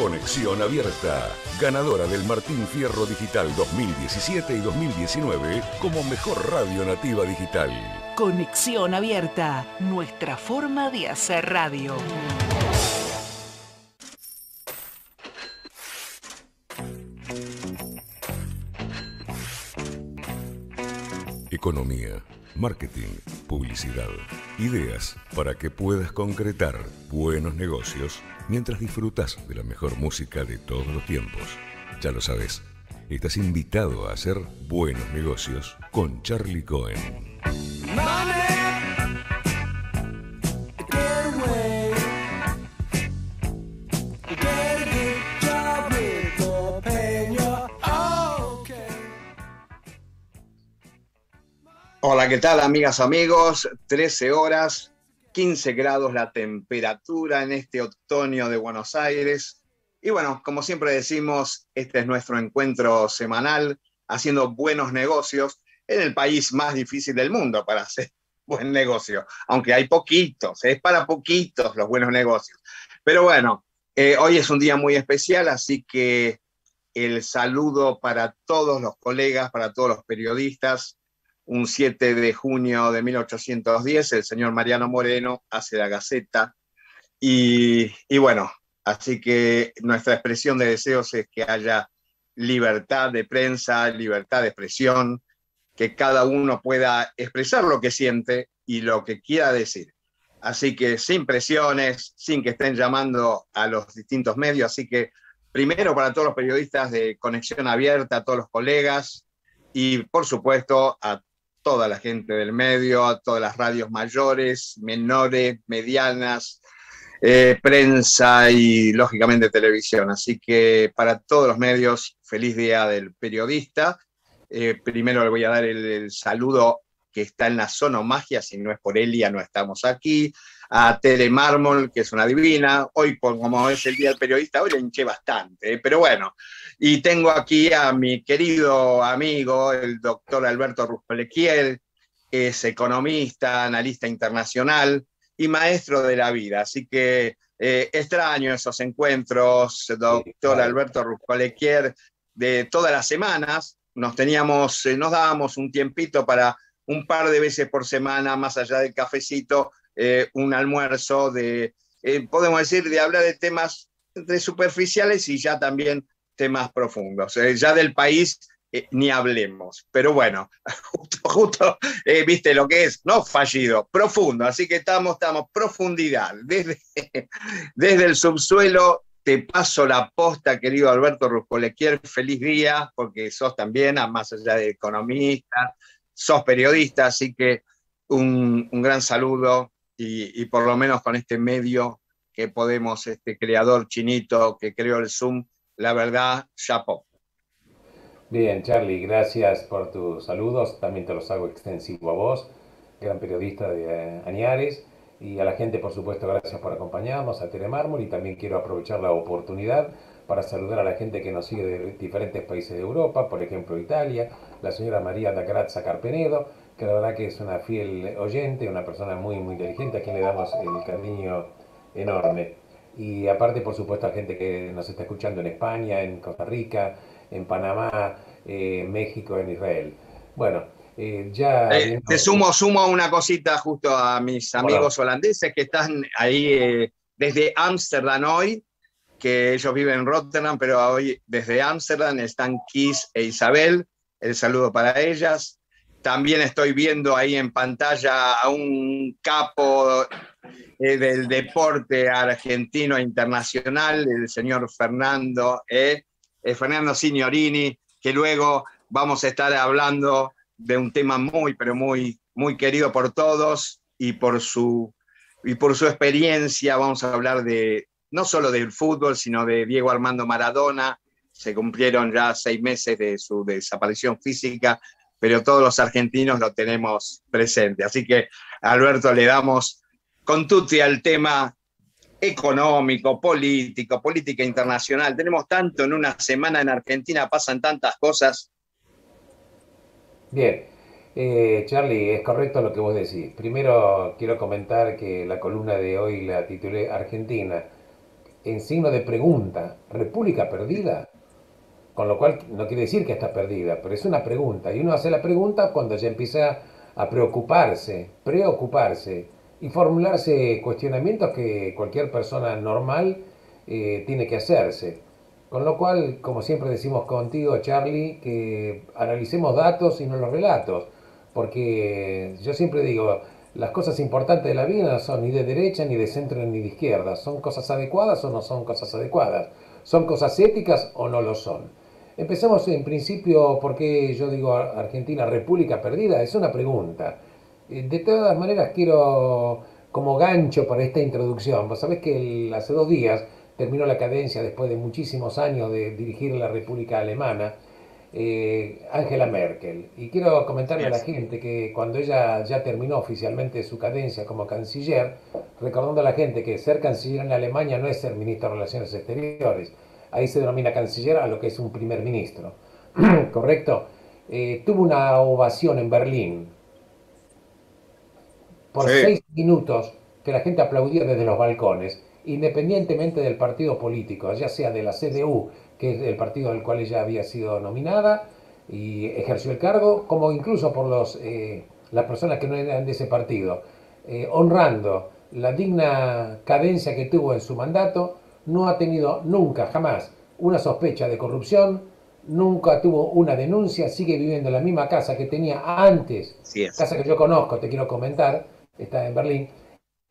Conexión Abierta, ganadora del Martín Fierro Digital 2017 y 2019 como mejor radio nativa digital. Conexión Abierta, nuestra forma de hacer radio. Economía, marketing, publicidad, ideas para que puedas concretar buenos negocios mientras disfrutas de la mejor música de todos los tiempos. Ya lo sabes, estás invitado a hacer buenos negocios con Charlie Cohen. Hola, ¿qué tal amigas, amigos? 13 horas, 15 grados la temperatura en este otoño de Buenos Aires. Y bueno, como siempre decimos, este es nuestro encuentro semanal haciendo buenos negocios en el país más difícil del mundo para hacer buen negocio, aunque hay poquitos, es para poquitos los buenos negocios. Pero bueno, eh, hoy es un día muy especial, así que el saludo para todos los colegas, para todos los periodistas, un 7 de junio de 1810, el señor Mariano Moreno hace la Gaceta. Y, bueno, así que nuestra expresión de deseos es que haya libertad de prensa, libertad de expresión, que cada uno pueda expresar lo que siente y lo que quiera decir. Así que sin presiones, sin que estén llamando a los distintos medios. Así que primero para todos los periodistas de Conexión Abierta, a todos los colegas y por supuesto a toda la gente del medio, a todas las radios mayores, menores, medianas, eh, prensa y lógicamente televisión. Así que para todos los medios, feliz día del periodista. Eh, primero le voy a dar el, saludo que está en la zona magia, si no es por Elia no estamos aquí, a Tere Mármol, que es una divina, hoy como es el Día del Periodista, hoy le hinché bastante, ¿eh? pero bueno, y tengo aquí a mi querido amigo, el doctor Alberto Ruscolequiel, que es economista, analista internacional y maestro de la vida. Así que eh, extraño esos encuentros, doctor Alberto Ruscolequier, de todas las semanas. Nos teníamos, eh, nos dábamos un tiempito para un par de veces por semana, más allá del cafecito, eh, un almuerzo de, podemos decir, de hablar de temas entre superficiales y ya también temas profundos. Ya del país eh, ni hablemos, pero bueno, justo, eh, viste lo que es, no fallido, profundo, así que estamos, estamos, profundidad, desde, desde el subsuelo. Te paso la posta, querido Alberto Ruscolequier, feliz día, porque sos también, más allá de economista, sos periodista, así que un, un gran saludo y, y, por lo menos con este medio que podemos, este creador chinito que creó el Zoom, la verdad, chapo. Bien, Charlie, gracias por tus saludos. También te los hago extensivo a vos, gran periodista de eh, Añares. Y a la gente, por supuesto, gracias por acompañarnos, a Telemármol. Y también quiero aprovechar la oportunidad para saludar a la gente que nos sigue de diferentes países de Europa, por ejemplo Italia, la señora María da Grazia Carpenedo, que la verdad que es una fiel oyente, una persona muy, muy inteligente, a quien le damos el cariño enorme. Y aparte, por supuesto, a gente que nos está escuchando en España, en Costa Rica, en Panamá, eh, México, en Israel. Bueno, eh, ya... Eh, te sumo, sumo una cosita justo a mis amigos holandeses que están ahí desde Ámsterdam hoy, que ellos viven en Rotterdam, pero hoy desde Ámsterdam están Kiss e Isabel. El saludo para ellas. También estoy viendo ahí en pantalla a un capo eh, del deporte argentino e internacional, el señor Fernando, eh, eh, Fernando Signorini, que luego vamos a estar hablando de un tema muy, pero muy, muy querido por todos y por su, y por su experiencia. Vamos a hablar de no solo del fútbol, sino de Diego Armando Maradona. Se cumplieron ya seis meses de su desaparición física, pero todos los argentinos lo tenemos presente. Así que, Alberto, le damos con tutti al tema económico, político, política internacional. Tenemos tanto en una semana en Argentina, pasan tantas cosas. Bien, eh, Charlie, es correcto lo que vos decís. Primero quiero comentar que la columna de hoy la titulé Argentina, en signo de pregunta, República perdida. Con lo cual no quiere decir que está perdida, pero es una pregunta. Y uno hace la pregunta cuando ya empieza a preocuparse, preocuparse y formularse cuestionamientos que cualquier persona normal eh, tiene que hacerse. Con lo cual, como siempre decimos contigo, Charlie, que analicemos datos y no los relatos, porque yo siempre digo, las cosas importantes de la vida no son ni de derecha, ni de centro, ni de izquierda, son cosas adecuadas o no son cosas adecuadas, son cosas éticas o no lo son. Empecemos en principio, porque yo digo Argentina, República Perdida? Es una pregunta. Eh, de todas maneras, quiero como gancho para esta introducción, vos sabés que hace dos días terminó la cadencia después de muchísimos años de dirigir la República Alemana, eh, Angela Merkel. Y quiero comentarle a la gente que cuando ella ya terminó oficialmente su cadencia como canciller, recordando a la gente que ser canciller en Alemania no es ser ministro de Relaciones Exteriores, ahí se denomina canciller a lo que es un primer ministro, ¿correcto? Eh, tuvo una ovación en Berlín por seis minutos que la gente aplaudía desde los balcones independientemente del partido político, ya sea de la CDU, que es el partido del cual ella había sido nominada y ejerció el cargo, como incluso por los, eh, las personas que no eran de ese partido, eh, honrando la digna cadencia que tuvo en su mandato, no ha tenido nunca, jamás, una sospecha de corrupción, nunca tuvo una denuncia, sigue viviendo en la misma casa que tenía antes, casa que yo conozco, te quiero comentar, está en Berlín,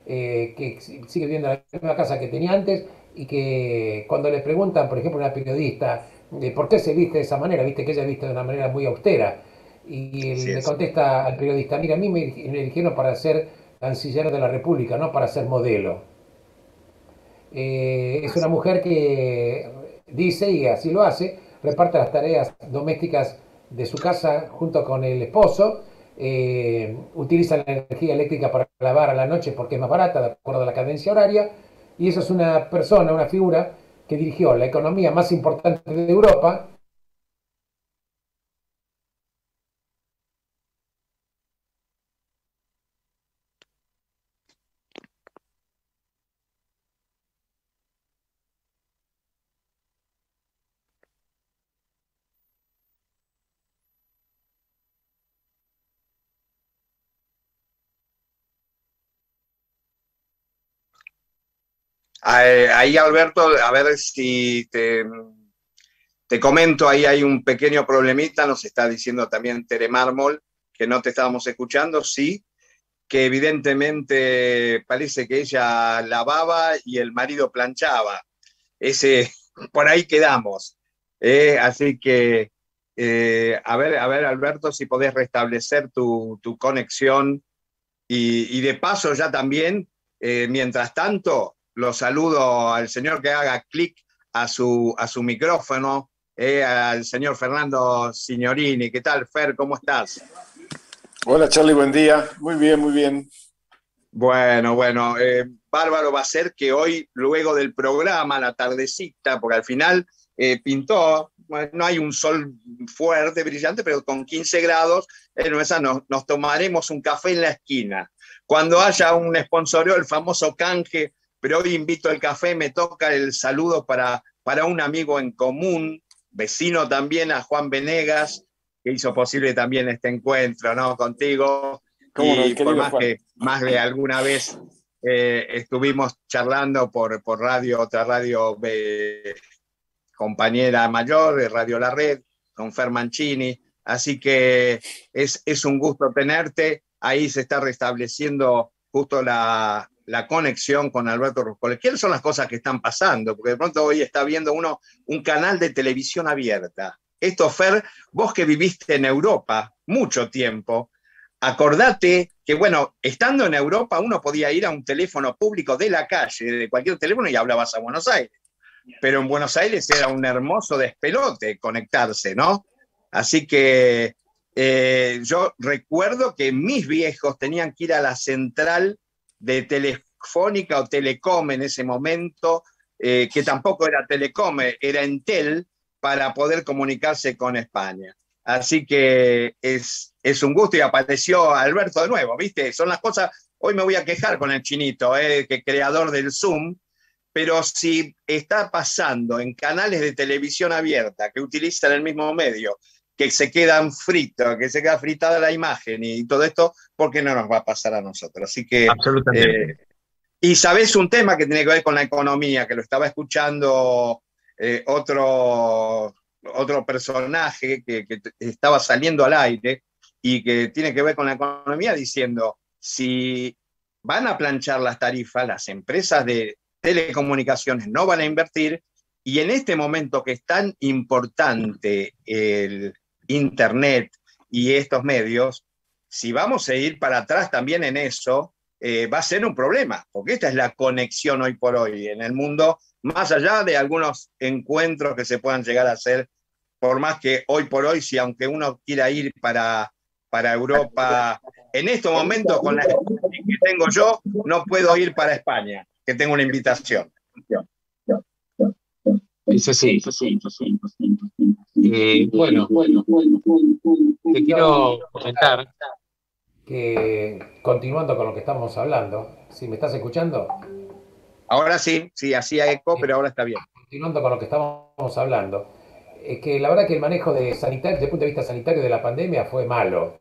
eh, que sigue viviendo en la misma casa que tenía antes y que cuando le preguntan, por ejemplo, a una periodista, de por qué se viste de esa manera, viste que ella viste de una manera muy austera, y le contesta al periodista, mira, a mí me, eligieron para ser canciller de la República, no para ser modelo. Eh, es una mujer que dice, y así lo hace, reparte las tareas domésticas de su casa junto con el esposo, eh, utiliza la energía eléctrica para lavar a la noche porque es más barata, de acuerdo a la cadencia horaria, y eso es una persona, una figura que dirigió la economía más importante de Europa Ahí, Alberto, a ver si te, te comento, ahí hay un pequeño problemita, nos está diciendo también Tere Mármol, que no te estábamos escuchando, sí, que evidentemente parece que ella lavaba y el marido planchaba. Ese, por ahí quedamos. ¿eh? así que, eh, a, ver, a ver, Alberto, si podés restablecer tu, conexión y, de paso ya también, eh, mientras tanto, lo saludo al señor que haga clic a su, a su micrófono, eh, al señor Fernando Signorini. ¿Qué tal, Fer? ¿Cómo estás? Hola, Charlie, buen día. Muy bien, muy bien. Bueno, bueno, eh, bárbaro va a ser que hoy, luego del programa, la tardecita, porque al final eh, pintó, no hay un sol fuerte, brillante, pero con 15 grados, en nos, nos tomaremos un café en la esquina. Cuando haya un sponsorio, el famoso canje pero hoy invito al café, me toca el saludo para, para un amigo en común, vecino también, a Juan Venegas, que hizo posible también este encuentro, ¿no? Contigo. y por más que más de alguna vez eh, estuvimos charlando por, por radio, otra radio eh, compañera mayor de Radio La Red, con Fer Mancini. Así que es, es un gusto tenerte. Ahí se está restableciendo justo la, la conexión con Alberto Ruscoli. ¿Qué son las cosas que están pasando? Porque de pronto hoy está viendo uno un canal de televisión abierta. Esto, Fer, vos que viviste en Europa mucho tiempo, acordate que, bueno, estando en Europa uno podía ir a un teléfono público de la calle, de cualquier teléfono, y hablabas a Buenos Aires. Pero en Buenos Aires era un hermoso despelote conectarse, ¿no? Así que eh, yo recuerdo que mis viejos tenían que ir a la central de Telefónica o Telecom en ese momento, eh, que tampoco era Telecom, era Entel, para poder comunicarse con España. Así que es, es un gusto y apareció Alberto de nuevo, ¿viste? Son las cosas, hoy me voy a quejar con el chinito, eh, que creador del Zoom, pero si está pasando en canales de televisión abierta que utilizan el mismo medio, que se quedan fritos, que se queda fritada la imagen y todo esto, ¿por qué no nos va a pasar a nosotros? Así que... Absolutamente. Eh, y sabes un tema que tiene que ver con la economía, que lo estaba escuchando eh, otro, otro personaje que, que, estaba saliendo al aire y que tiene que ver con la economía diciendo, si van a planchar las tarifas, las empresas de telecomunicaciones no van a invertir y en este momento que es tan importante el Internet y estos medios, si vamos a ir para atrás también en eso, eh, va a ser un problema, porque esta es la conexión hoy por hoy en el mundo, más allá de algunos encuentros que se puedan llegar a hacer, por más que hoy por hoy, si aunque uno quiera ir para, para Europa, en estos momentos con la que tengo yo, no puedo ir para España, que tengo una invitación. Eso sí, eso sí, eso sí. Eh, bueno, te quiero comentar que continuando con lo que estamos hablando, si me estás escuchando. Ahora sí, sí, hacía eco, pero ahora está bien. Continuando con lo que estamos hablando, es que la verdad que el manejo de sanitario, desde el punto de vista sanitario de la pandemia fue malo.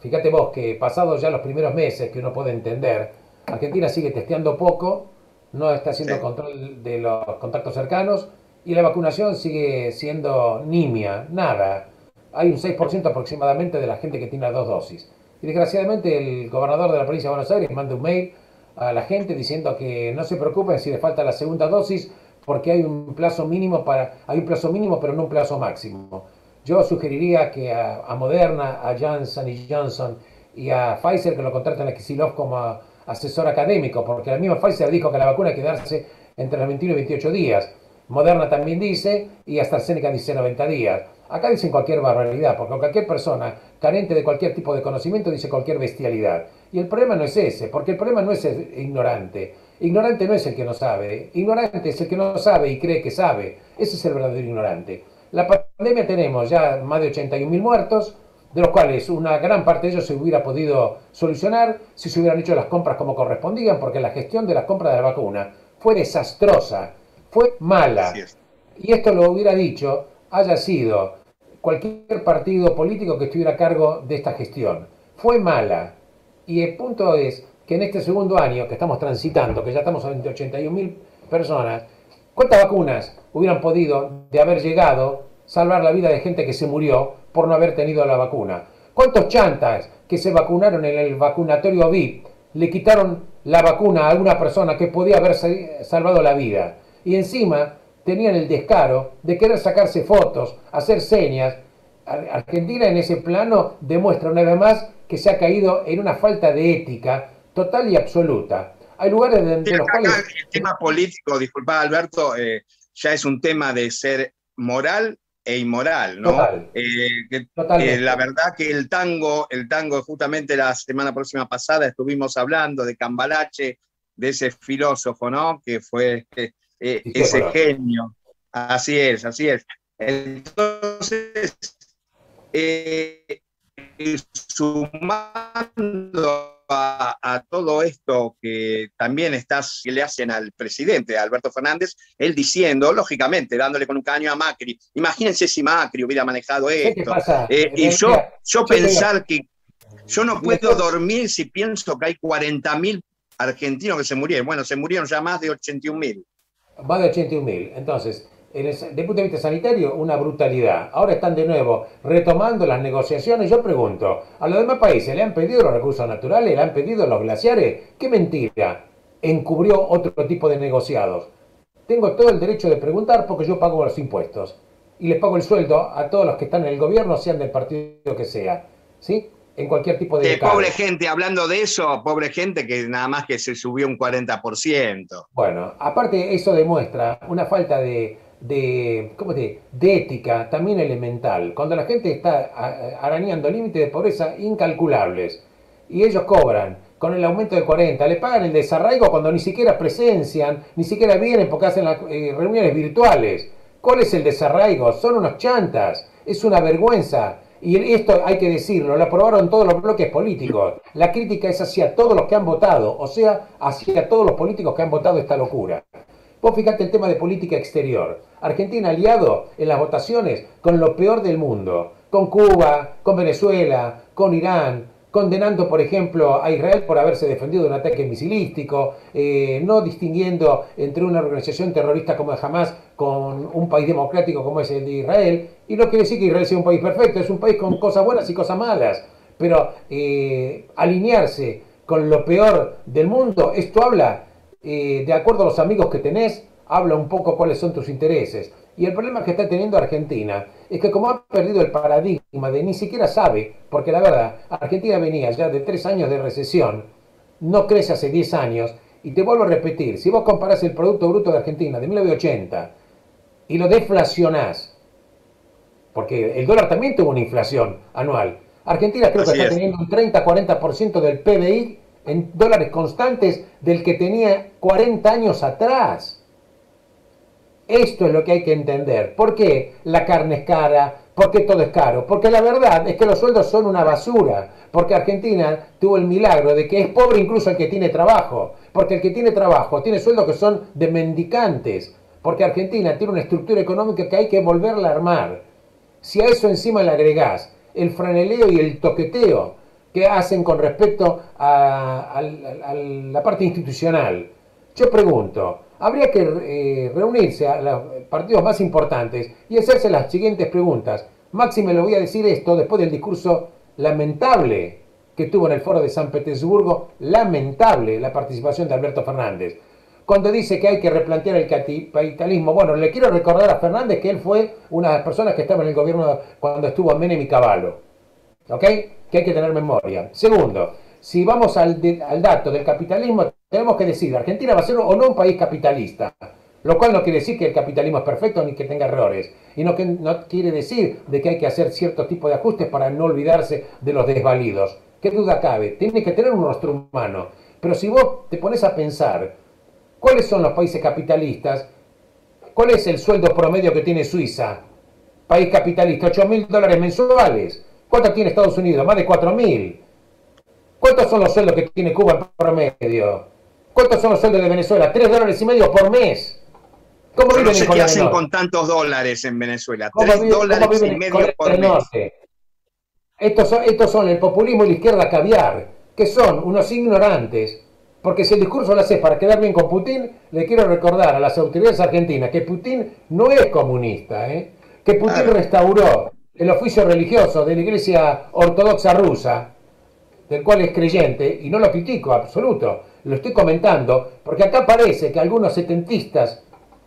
Fíjate vos que pasados ya los primeros meses que uno puede entender, Argentina sigue testeando poco, no está haciendo sí. control de los contactos cercanos y la vacunación sigue siendo nimia, nada. Hay un 6% aproximadamente de la gente que tiene las dos dosis. Y desgraciadamente el gobernador de la provincia de Buenos Aires manda un mail a la gente diciendo que no se preocupen si le falta la segunda dosis porque hay un plazo mínimo para hay un plazo mínimo pero no un plazo máximo. Yo sugeriría que a, a Moderna, a Johnson y Johnson y a Pfizer que lo contraten a Kisilov como asesor académico, porque la misma Pfizer dijo que la vacuna hay que darse entre los 21 y 28 días. Moderna también dice y hasta AstraZeneca dice 90 días. Acá dicen cualquier barbaridad, porque cualquier persona carente de cualquier tipo de conocimiento dice cualquier bestialidad. Y el problema no es ese, porque el problema no es el ignorante. Ignorante no es el que no sabe, ignorante es el que no sabe y cree que sabe. Ese es el verdadero ignorante. La pandemia tenemos ya más de 81.000 muertos, de los cuales una gran parte de ellos se hubiera podido solucionar si se hubieran hecho las compras como correspondían, porque la gestión de las compras de la vacuna fue desastrosa, fue mala. Y esto lo hubiera dicho haya sido cualquier partido político que estuviera a cargo de esta gestión. Fue mala. Y el punto es que en este segundo año que estamos transitando, que ya estamos a 81.000 personas, ¿cuántas vacunas hubieran podido, de haber llegado, salvar la vida de gente que se murió por no haber tenido la vacuna? ¿Cuántos chantas que se vacunaron en el vacunatorio VIP le quitaron la vacuna a alguna persona que podía haber salvado la vida? Y encima tenían el descaro de querer sacarse fotos, hacer señas. Argentina en ese plano demuestra una vez más que se ha caído en una falta de ética total y absoluta. Hay lugares de, de los cuales... El tema político, disculpa Alberto, eh, ya es un tema de ser moral e inmoral, ¿no? Total. Eh, eh, la verdad que el tango, el tango, justamente la semana próxima pasada estuvimos hablando de Cambalache, de ese filósofo, ¿no? Que fue eh, ese genio. Así es, así es. Entonces, eh, sumando a, a, todo esto que también estás, que le hacen al presidente, Alberto Fernández, él diciendo, lógicamente, dándole con un caño a Macri, imagínense si Macri hubiera manejado esto. Eh, y yo, yo pensar que yo no puedo dormir si pienso que hay 40.000 argentinos que se murieron. Bueno, se murieron ya más de 81.000 va de 81.000. Entonces, desde el punto de vista sanitario, una brutalidad. Ahora están de nuevo retomando las negociaciones. Yo pregunto, ¿a los demás países le han pedido los recursos naturales? ¿Le han pedido los glaciares? ¿Qué mentira encubrió otro tipo de negociados? Tengo todo el derecho de preguntar porque yo pago los impuestos. Y les pago el sueldo a todos los que están en el gobierno, sean del partido que sea. ¿Sí? En cualquier tipo de... Eh, pobre gente, hablando de eso, pobre gente que nada más que se subió un 40%. Bueno, aparte eso demuestra una falta de, de, ¿cómo te, de ética también elemental. Cuando la gente está arañando límites de pobreza incalculables y ellos cobran con el aumento de 40, le pagan el desarraigo cuando ni siquiera presencian, ni siquiera vienen porque hacen las eh, reuniones virtuales. ¿Cuál es el desarraigo? Son unos chantas, es una vergüenza. Y esto hay que decirlo, lo aprobaron todos los bloques políticos. La crítica es hacia todos los que han votado, o sea, hacia todos los políticos que han votado esta locura. Vos fijate el tema de política exterior. Argentina aliado en las votaciones con lo peor del mundo, con Cuba, con Venezuela, con Irán, condenando, por ejemplo, a Israel por haberse defendido de un ataque misilístico, eh, no distinguiendo entre una organización terrorista como es Hamas con un país democrático como es el de Israel. Y no quiere decir que Israel sea un país perfecto, es un país con cosas buenas y cosas malas. Pero eh, alinearse con lo peor del mundo, esto habla, eh, de acuerdo a los amigos que tenés, habla un poco cuáles son tus intereses. Y el problema que está teniendo Argentina es que como ha perdido el paradigma de ni siquiera sabe, porque la verdad, Argentina venía ya de tres años de recesión, no crece hace diez años, y te vuelvo a repetir, si vos comparás el Producto Bruto de Argentina de 1980 y lo deflacionás, porque el dólar también tuvo una inflación anual, Argentina creo que está teniendo un 30-40% del PBI en dólares constantes del que tenía 40 años atrás. Esto es lo que hay que entender. ¿Por qué la carne es cara? ¿Por qué todo es caro? Porque la verdad es que los sueldos son una basura. Porque Argentina tuvo el milagro de que es pobre incluso el que tiene trabajo. Porque el que tiene trabajo tiene sueldos que son de mendicantes. Porque Argentina tiene una estructura económica que hay que volverla a armar. Si a eso encima le agregás el franeleo y el toqueteo que hacen con respecto a, la parte institucional, yo pregunto, habría que eh, reunirse a los partidos más importantes y hacerse las siguientes preguntas. Maxi me lo voy a decir esto después del discurso lamentable que tuvo en el foro de San Petersburgo, lamentable la participación de Alberto Fernández. Cuando dice que hay que replantear el capitalismo, bueno, le quiero recordar a Fernández que él fue una de las personas que estaba en el gobierno cuando estuvo Menem y Caballo. ¿Ok? Que hay que tener memoria. Segundo, si vamos al, al dato del capitalismo, tenemos que decir, Argentina va a ser o no un país capitalista, lo cual no quiere decir que el capitalismo es perfecto ni que tenga errores, y no, que, no quiere decir de que hay que hacer cierto tipo de ajustes para no olvidarse de los desvalidos. ¿Qué duda cabe? Tiene que tener un rostro humano. Pero si vos te pones a pensar, ¿cuáles son los países capitalistas? ¿Cuál es el sueldo promedio que tiene Suiza? País capitalista, 8 mil dólares mensuales. ¿Cuánto tiene Estados Unidos? Más de 4 mil. ¿Cuántos son los sueldos que tiene Cuba en promedio? ¿Cuántos son los sueldos de Venezuela? Tres dólares y medio por mes. ¿Cómo viven no sé qué hacen con tantos dólares en Venezuela. Tres dólares y medio por mes. Estos son, estos son el populismo y la izquierda caviar, que son unos ignorantes. Porque si el discurso lo hace para quedar bien con Putin, le quiero recordar a las autoridades argentinas que Putin no es comunista, ¿eh? que Putin restauró el oficio religioso de la Iglesia Ortodoxa rusa, del cual es creyente, y no lo critico, absoluto, lo estoy comentando, porque acá parece que algunos setentistas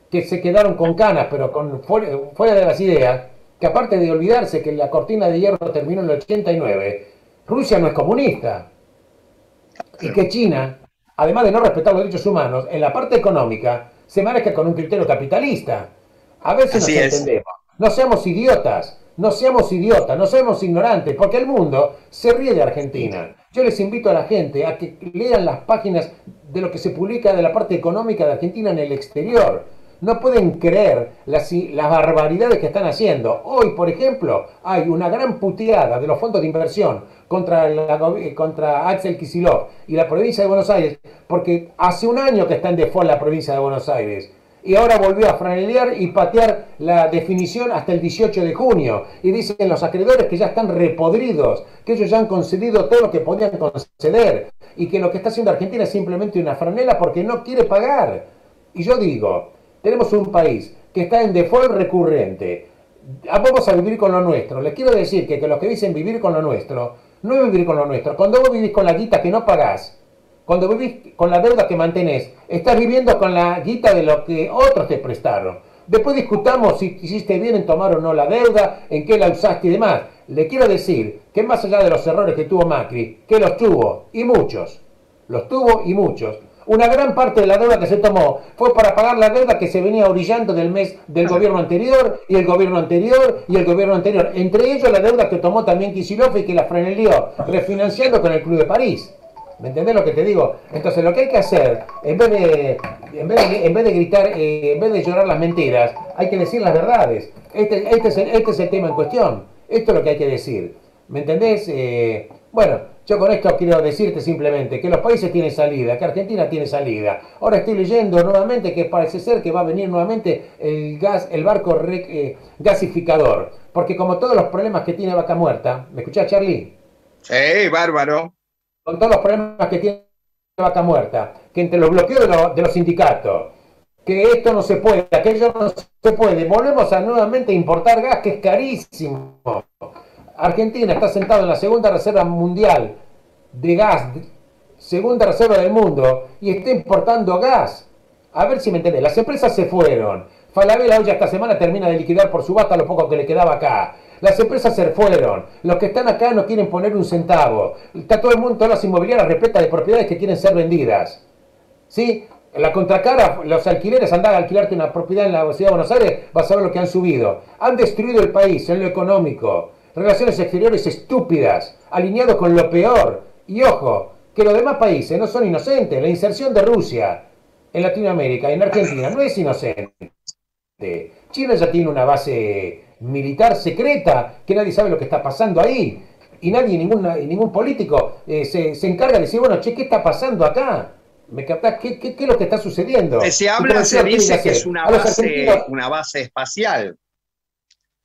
que se quedaron con canas, pero con, fuera, de las ideas, que aparte de olvidarse que la cortina de hierro terminó en el 89, Rusia no es comunista. Y que China, además de no respetar los derechos humanos, en la parte económica se maneja con un criterio capitalista. A veces nos entendemos. No seamos idiotas. No seamos idiotas, no seamos ignorantes, porque el mundo se ríe de Argentina. Yo les invito a la gente a que lean las páginas de lo que se publica de la parte económica de Argentina en el exterior. No pueden creer las, las barbaridades que están haciendo. Hoy, por ejemplo, hay una gran puteada de los fondos de inversión contra, contra Axel Kisilov y la provincia de Buenos Aires, porque hace un año que está en default la provincia de Buenos Aires y ahora volvió a franelear y patear la definición hasta el 18 de junio. Y dicen los acreedores que ya están repodridos, que ellos ya han concedido todo lo que podían conceder y que lo que está haciendo Argentina es simplemente una franela porque no quiere pagar. Y yo digo, tenemos un país que está en default recurrente. Vamos a vivir con lo nuestro. Les quiero decir que, que los que dicen vivir con lo nuestro, no vivir con lo nuestro. Cuando vos vivís con la guita que no pagás, cuando vivís con la deuda que mantenés, estás viviendo con la guita de lo que otros te prestaron. Después discutamos si hiciste bien en tomar o no la deuda, en qué la usaste y demás. Le quiero decir que más allá de los errores que tuvo Macri, que los tuvo, y muchos, los tuvo y muchos, una gran parte de la deuda que se tomó fue para pagar la deuda que se venía orillando del mes del gobierno anterior y el gobierno anterior y el gobierno anterior. Entre ellos la deuda que tomó también Kicillof y que la frenelió refinanciando con el Club de París. ¿Me entendés lo que te digo? Entonces lo que hay que hacer, en vez de, en vez de, en vez de gritar, eh, en vez de llorar las mentiras, hay que decir las verdades. Este, este, es el, este es el tema en cuestión. Esto es lo que hay que decir. ¿Me entendés? Eh, bueno, Yo con esto quiero decirte simplemente que los países tienen salida, que Argentina tiene salida. Ahora estoy leyendo nuevamente que parece ser que va a venir nuevamente el gas, el barco eh, gasificador. Porque como todos los problemas que tiene Vaca Muerta, ¿me escuchás Charlie? Sí, bárbaro. Con todos los problemas que tiene Vaca Muerta, que entre los bloqueos de los, sindicatos, que esto no se puede, aquello no se puede, volvemos a nuevamente importar gas que es carísimo. Argentina está sentado en la segunda reserva mundial de gas, segunda reserva del mundo, y está importando gas. A ver si me entendés, las empresas se fueron. Falabella hoy esta semana termina de liquidar por subasta lo poco que le quedaba acá. Las empresas se fueron. Los que están acá no quieren poner un centavo. Está todo el mundo, todas las inmobiliarias repletas de propiedades que quieren ser vendidas. ¿Sí? la contracara, los alquileres, andar a alquilarte una propiedad en la ciudad de Buenos Aires, vas a ver lo que han subido. Han destruido el país en lo económico relaciones exteriores estúpidas, alineados con lo peor. Y ojo, que los demás países no son inocentes. La inserción de Rusia en Latinoamérica y en Argentina no es inocente. China ya tiene una base militar secreta que nadie sabe lo que está pasando ahí. Y nadie, ningún, ningún político eh, se, encarga de decir, bueno, che, ¿qué está pasando acá? ¿Me captás? ¿Qué, es lo que está sucediendo? Se habla, se dice que es una base, una base espacial.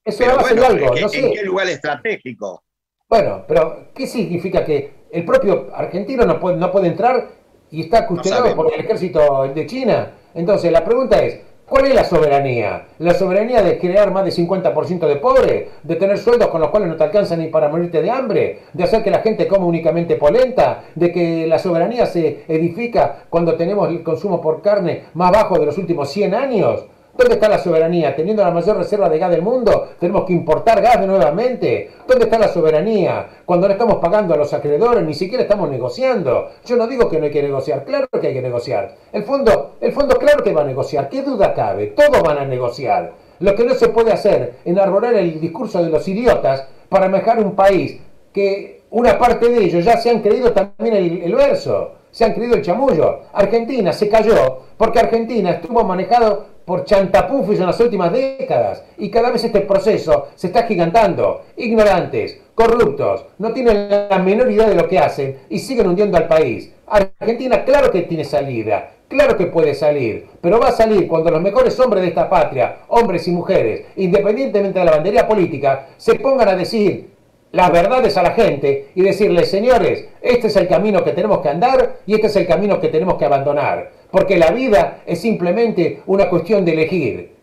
Eso va a ser algo, ¿en, qué lugar estratégico? Bueno, pero ¿qué significa que el propio argentino no puede, no puede entrar y está custodiado por el ejército de China? Entonces, la pregunta es, ¿Cuál es la soberanía? ¿La soberanía de crear más de 50% de pobres? ¿De tener sueldos con los cuales no te alcanzan ni para morirte de hambre? ¿De hacer que la gente coma únicamente polenta? ¿De que la soberanía se edifica cuando tenemos el consumo por carne más bajo de los últimos 100 años? ¿Dónde está la soberanía? Teniendo la mayor reserva de gas del mundo, tenemos que importar gas nuevamente. ¿Dónde está la soberanía? Cuando no estamos pagando a los acreedores, ni siquiera estamos negociando. Yo no digo que no hay que negociar, claro que hay que negociar. El fondo, el fondo claro que va a negociar, ¿qué duda cabe? Todos van a negociar. Lo que no se puede hacer, enarbolar el discurso de los idiotas para manejar un país que una parte de ellos ya se han creído también el, el verso, se han creído el chamullo. Argentina se cayó porque Argentina estuvo manejado por chantapufis en las últimas décadas y cada vez este proceso se está gigantando. Ignorantes, corruptos, no tienen la menor idea de lo que hacen y siguen hundiendo al país. Argentina claro que tiene salida, claro que puede salir, pero va a salir cuando los mejores hombres de esta patria, hombres y mujeres, independientemente de la bandería política, se pongan a decir las verdades a la gente y decirles, señores, este es el camino que tenemos que andar y este es el camino que tenemos que abandonar. Porque la vida es simplemente una cuestión de elegir.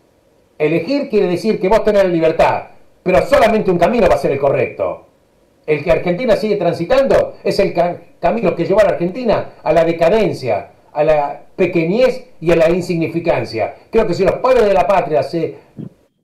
Elegir quiere decir que vos tenés la libertad, pero solamente un camino va a ser el correcto. El que Argentina sigue transitando es el camino que lleva a la Argentina a la decadencia, a la pequeñez y a la insignificancia. Creo que si los padres de la patria se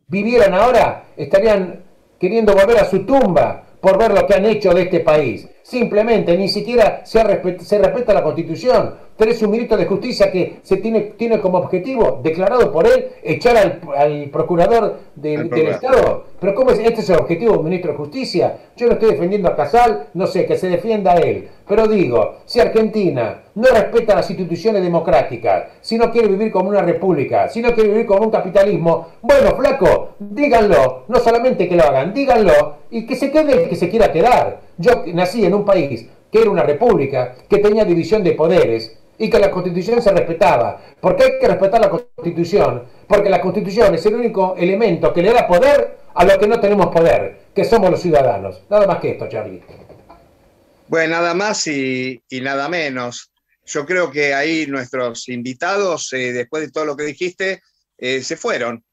vivieran ahora, estarían queriendo volver a su tumba por ver lo que han hecho de este país. Simplemente ni siquiera se, respeta la Constitución. Tenés un ministro de Justicia que se tiene, tiene como objetivo, declarado por él, echar al, procurador del, Estado. Pero ¿cómo es? ¿Este es el objetivo del ministro de Justicia? Yo no estoy defendiendo a Casal, no sé, que se defienda a él. Pero digo, si Argentina no respeta las instituciones democráticas, si no quiere vivir como una república, si no quiere vivir como un capitalismo, bueno, flaco, díganlo, no solamente que lo hagan, díganlo y que se quede el que se quiera quedar. Yo nací en un país que era una república, que tenía división de poderes y que la constitución se respetaba. porque hay que respetar la constitución? Porque la constitución es el único elemento que le da poder a los que no tenemos poder, que somos los ciudadanos. Nada más que esto, Charlie. Bueno, nada más y, nada menos. Yo creo que ahí nuestros invitados, eh, después de todo lo que dijiste, eh, se fueron.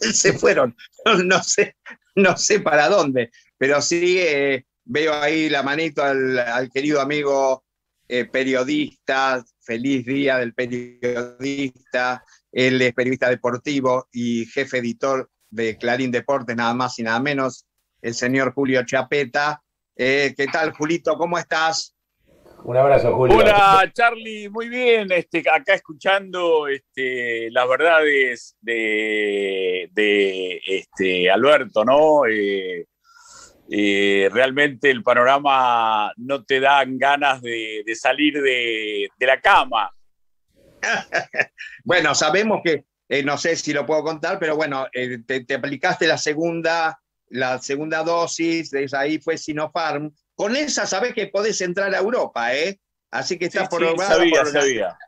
se fueron. No, sé, no sé para dónde, pero sí eh, veo ahí la manito al, querido amigo eh, periodista, feliz día del periodista, él es periodista deportivo y jefe editor de Clarín Deportes, nada más y nada menos, el señor Julio Chapeta. Eh, ¿Qué tal, Julito? ¿Cómo estás? Un abrazo, Julio. Hola, Charlie, muy bien. Este, acá escuchando este, las verdades de, de este, Alberto, ¿no? Eh, realmente el panorama no te dan ganas de, salir de, la cama. bueno, sabemos que, eh, no sé si lo puedo contar, pero bueno, eh, te, aplicaste la segunda, la segunda dosis, de ahí fue Sinopharm, con esa sabés que podés entrar a Europa, ¿eh? Así que está Sí, por sí, sabía, sabía.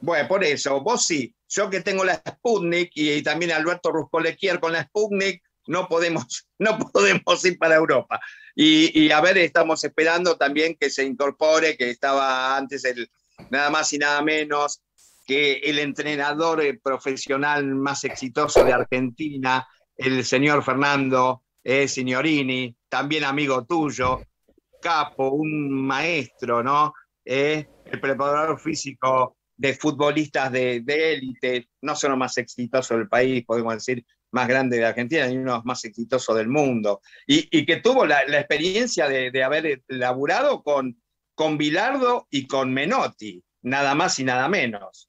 Bueno, por eso, vos sí. Yo que tengo la Sputnik y, también Alberto Ruscolequier con la Sputnik, no podemos, no podemos ir para Europa. Y, y, a ver, estamos esperando también que se incorpore, que estaba antes el nada más y nada menos que el entrenador eh, profesional más exitoso de Argentina, el señor Fernando eh, Signorini, también amigo tuyo, capo, un maestro, ¿no? Eh, el preparador físico de futbolistas de, de élite, no solo más exitoso del país, podemos decir, más grande de Argentina y uno de los más exitosos del mundo. Y, que tuvo la, experiencia de, de, haber laburado con, con Bilardo y con Menotti, nada más y nada menos.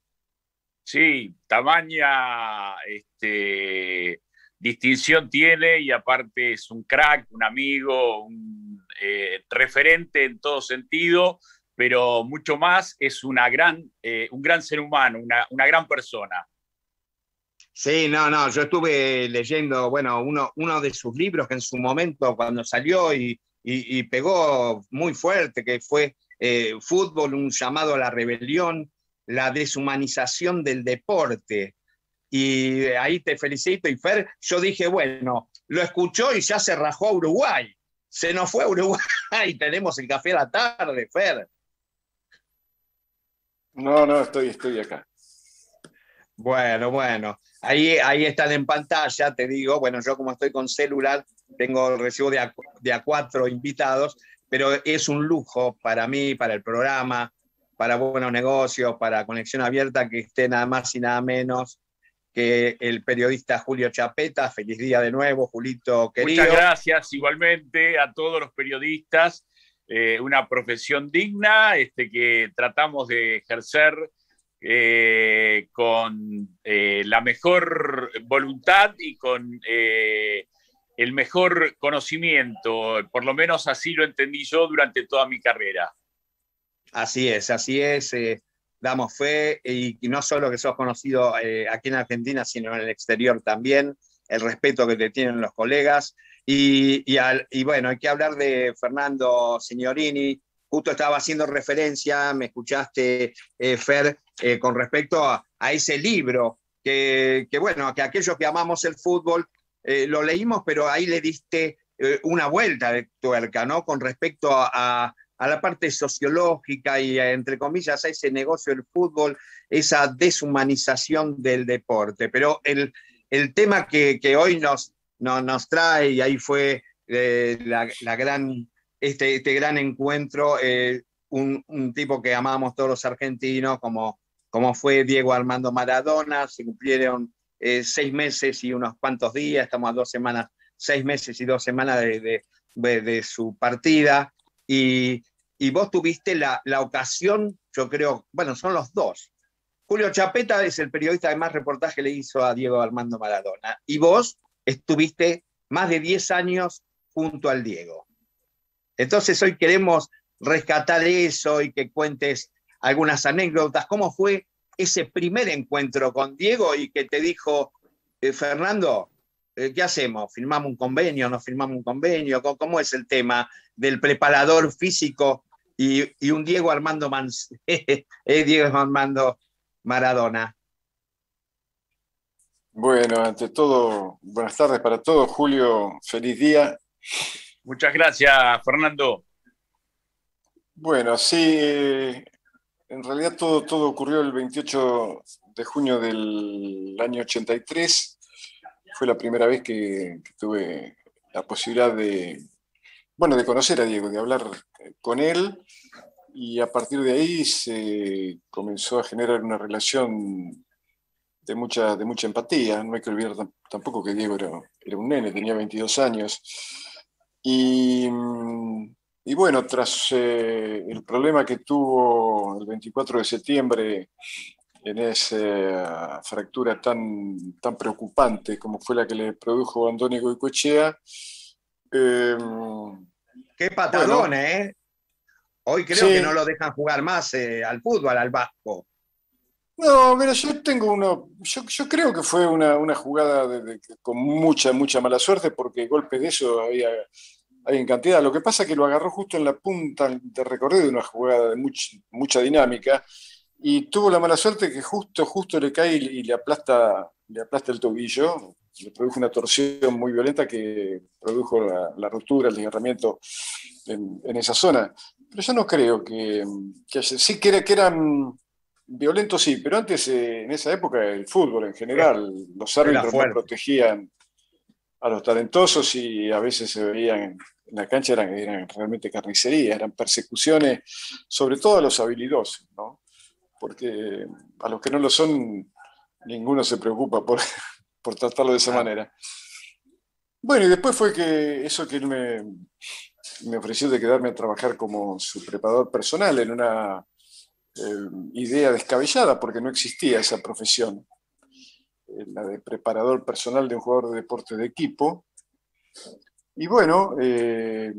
Sí, tamaña este, distinción tiene y aparte es un crack, un amigo, un eh, referente en todo sentido, pero mucho más es una gran, eh, un gran ser humano, una, una, gran persona. Sí, no, no, yo estuve leyendo, bueno, uno, uno de sus libros que en su momento cuando salió y, y, pegó muy fuerte, que fue eh, Fútbol, un llamado a la rebelión, la deshumanización del deporte. Y ahí te felicito. Y Fer, yo dije, bueno, lo escuchó y ya se rajó a Uruguay. Se nos fue a Uruguay y tenemos el café a la tarde, Fer. No, no, estoy, estoy acá. Bueno, bueno. Ahí, ahí están en pantalla, te digo, bueno, yo como estoy con celular, tengo recibo de a, de cuatro invitados, pero es un lujo para mí, para el programa, para buenos negocios, para conexión abierta, que esté nada más y nada menos que el periodista Julio Chapeta. Feliz día de nuevo, Julito querido. Muchas gracias igualmente a todos los periodistas. Eh, una profesión digna este, que tratamos de ejercer eh, con eh, la mejor voluntad y con eh, el mejor conocimiento. Por lo menos así lo entendí yo durante toda mi carrera. Así es, así es. Damos fe y, no solo que sos conocido aquí en Argentina, sino en el exterior también, el respeto que te tienen los colegas. Y bueno, hay que hablar de Fernando Signorini. Justo estaba haciendo referencia, me escuchaste, eh, Fer, eh, con respecto a, a, ese libro, que, que, bueno, que aquellos que amamos el fútbol eh, lo leímos, pero ahí le diste una vuelta de tuerca, ¿no? Con respecto a, a la parte sociológica y, entre comillas, a ese negocio del fútbol, esa deshumanización del deporte. Pero el, el tema que, que hoy nos, no, nos trae, y ahí fue la, la, gran, este, este gran encuentro, eh, un, tipo que amamos todos los argentinos, como, como fue Diego Armando Maradona, se cumplieron eh, seis meses y unos cuantos días, estamos a dos semanas, seis meses y dos semanas de, su partida y, y vos tuviste la, la, ocasión, yo creo, bueno, son los dos. Julio Chapeta es el periodista que más reportaje le hizo a Diego Armando Maradona, y vos estuviste más de 10 años junto al Diego. Entonces hoy queremos rescatar eso y que cuentes algunas anécdotas. ¿Cómo fue ese primer encuentro con Diego y que te dijo, eh, Fernando, ¿qué hacemos? ¿Firmamos un convenio? ¿No firmamos un convenio? ¿Cómo es el tema del preparador físico y, un Diego Armando Mans Diego Armando Maradona? Bueno, ante todo, buenas tardes para todos. Julio, feliz día. Muchas gracias, Fernando. Bueno, sí, en realidad todo, todo ocurrió el 28 de junio del año 83 fue la primera vez que, tuve la posibilidad de, bueno, de conocer a Diego, de hablar con él, y a partir de ahí se comenzó a generar una relación de mucha, de mucha empatía. No hay que olvidar tampoco que Diego era, era un nene, tenía 22 años. Y, y bueno, tras eh, el problema que tuvo el 24 de septiembre en esa fractura tan, tan preocupante como fue la que le produjo Andoni Goicoechea. Eh, Qué patadón, bueno, ¿eh? Hoy creo sí. que no lo dejan jugar más eh, al fútbol, al Vasco. No, pero yo tengo uno, yo, yo creo que fue una, una jugada de, de, con mucha, mucha mala suerte, porque golpes de eso había, hay en cantidad. Lo que pasa es que lo agarró justo en la punta de recorrido de una jugada de mucha dinámica y tuvo la mala suerte que justo, justo le cae y, le, aplasta, le aplasta el tobillo, le produjo una torsión muy violenta que produjo la, ruptura, el desgarramiento en, esa zona. Pero yo no creo que, sí que, que eran violentos, sí, pero antes, eh, en esa época, el fútbol en general, los árbitros no protegían a los talentosos y a veces se veían en la cancha, eran, eran realmente carnicería, eran persecuciones, sobre todo a los habilidosos, ¿no? porque a los que no lo son, ninguno se preocupa por, por tratarlo de esa manera. Bueno, y después fue que eso que él me, me ofreció de quedarme a trabajar como su preparador personal en una eh, idea descabellada, porque no existía esa profesión, la de preparador personal de un jugador de deporte de equipo. Y bueno, eh,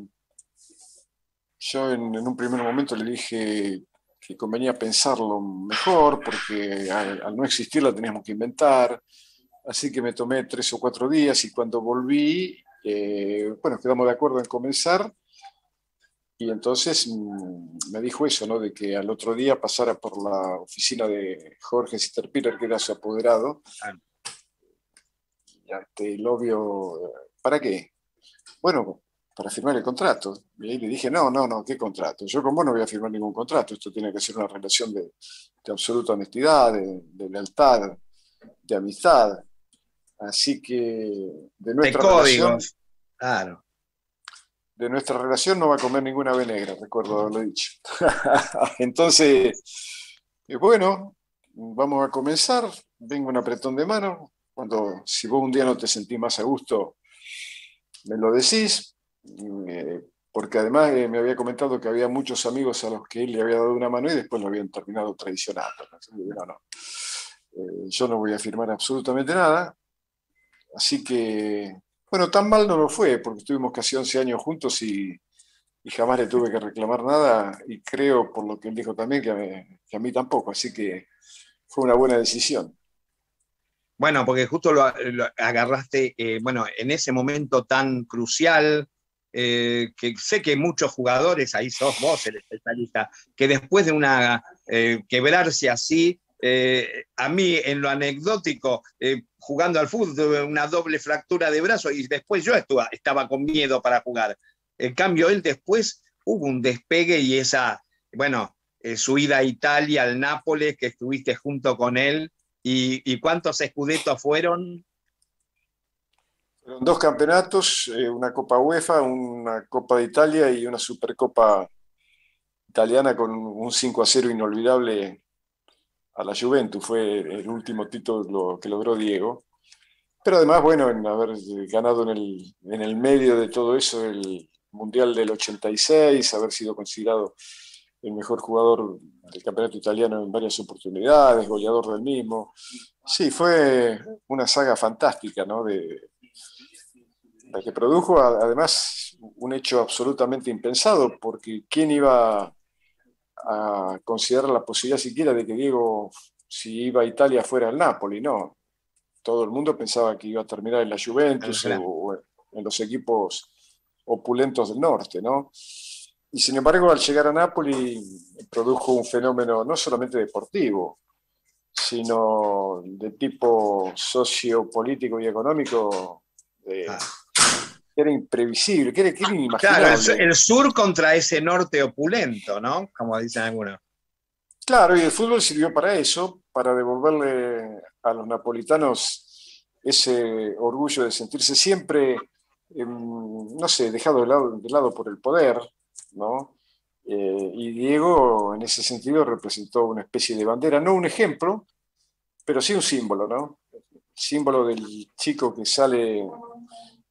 yo en, en, un primer momento le dije que convenía pensarlo mejor, porque al, no existir la teníamos que inventar. Así que me tomé tres o cuatro días y cuando volví, eh, bueno, quedamos de acuerdo en comenzar. Y entonces mm, me dijo eso, ¿no? De que al otro día pasara por la oficina de Jorge Sitterpiller, que era su apoderado. Ante el obvio, ¿para qué? Bueno, para firmar el contrato. Y ahí le dije, no, no, no, ¿qué contrato? Yo con vos no voy a firmar ningún contrato, esto tiene que ser una relación de, absoluta honestidad, de, lealtad, de amistad. Así que de nuestra relación... Claro. De nuestra relación no va a comer ninguna ave negra, recuerdo haberlo dicho. Entonces, eh, bueno, vamos a comenzar. Vengo un apretón de mano. Cuando, si vos un día no te sentís más a gusto, me lo decís, porque además eh, me había comentado que había muchos amigos a los que él le había dado una mano y después lo habían terminado traicionando. Eh, yo no voy a firmar absolutamente nada. Así que, bueno, tan mal no lo fue, porque estuvimos casi 11 años juntos y, jamás le tuve que reclamar nada. Y creo, por lo que él dijo también, que a mí, tampoco. Así que fue una buena decisión. Bueno, porque justo lo, agarraste, bueno, en ese momento tan crucial, eh, que sé que muchos jugadores, ahí sos vos el especialista, que después de una eh, quebrarse así, eh, a mí en lo anecdótico, jugando al fútbol, una doble fractura de brazo y después yo estaba con miedo para jugar. En cambio, él después hubo un despegue y esa, bueno, su ida a Italia, al Nápoles, que estuviste junto con él, y, cuántos escudetos fueron, dos campeonatos, eh, una Copa UEFA, una Copa de Italia y una Supercopa italiana con un 5 a 0 inolvidable a la Juventus. Fue el último título que logró Diego. Pero además, bueno, en haber ganado en el, en el medio de todo eso el Mundial del 86, haber sido considerado el mejor jugador del campeonato italiano en varias oportunidades, goleador del mismo. Sí, fue una saga fantástica, ¿no? De, la que produjo además un hecho absolutamente impensado, porque ¿quién iba a considerar la posibilidad siquiera de que Diego, si iba a Italia, fuera al Napoli? No. Todo el mundo pensaba que iba a terminar en la Juventus o en los equipos opulentos del norte, ¿no? Y sin embargo, al llegar a Napoli, produjo un fenómeno no solamente deportivo, sino de tipo sociopolítico y económico de, ah era imprevisible, que era, inimaginable. Claro, el, sur contra ese norte opulento, ¿no? Como dicen algunos. Claro, y el fútbol sirvió para eso, para devolverle a los napolitanos ese orgullo de sentirse siempre, em, no sé, dejado de lado, de lado por el poder, Eh, y Diego, en ese sentido, representó una especie de bandera, no un ejemplo, pero sí un símbolo, ¿no? símbolo del chico que sale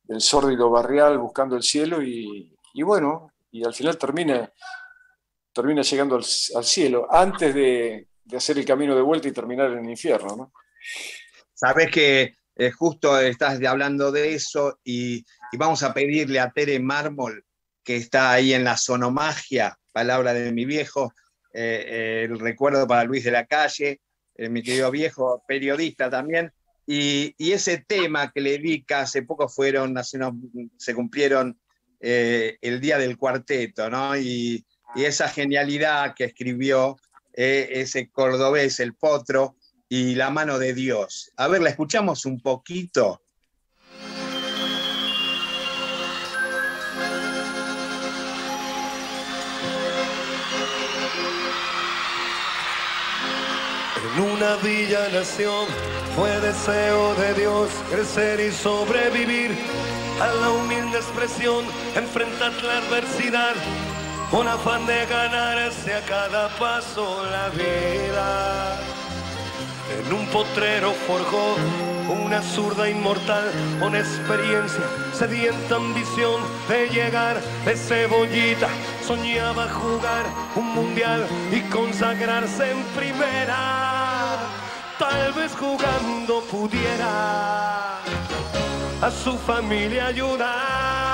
del sórdido barrial buscando el cielo y, bueno, y al final termina, termina llegando al, cielo antes de, hacer el camino de vuelta y terminar en el infierno. ¿no? Sabes que eh, justo estás hablando de eso y, vamos a pedirle a Tere Mármol, que está ahí en la sonomagia, palabra de mi viejo, eh, eh, el recuerdo para Luis de la Calle, mi querido viejo periodista también, y, ese tema que le dedica, hace poco fueron, se cumplieron eh, el día del cuarteto, ¿no? Y, esa genialidad que escribió eh, ese cordobés, el potro, y la mano de Dios. A ver, la escuchamos un poquito. En una villa nación fue deseo de Dios crecer y sobrevivir a la humilde expresión, enfrentar la adversidad con afán de ganarse a cada paso la vida. En un potrero forjó una zurda inmortal con experiencia, sedienta ambición de llegar de cebollita. Soñaba jugar un mundial y consagrarse en primera. Tal vez jugando pudiera a su familia ayudar.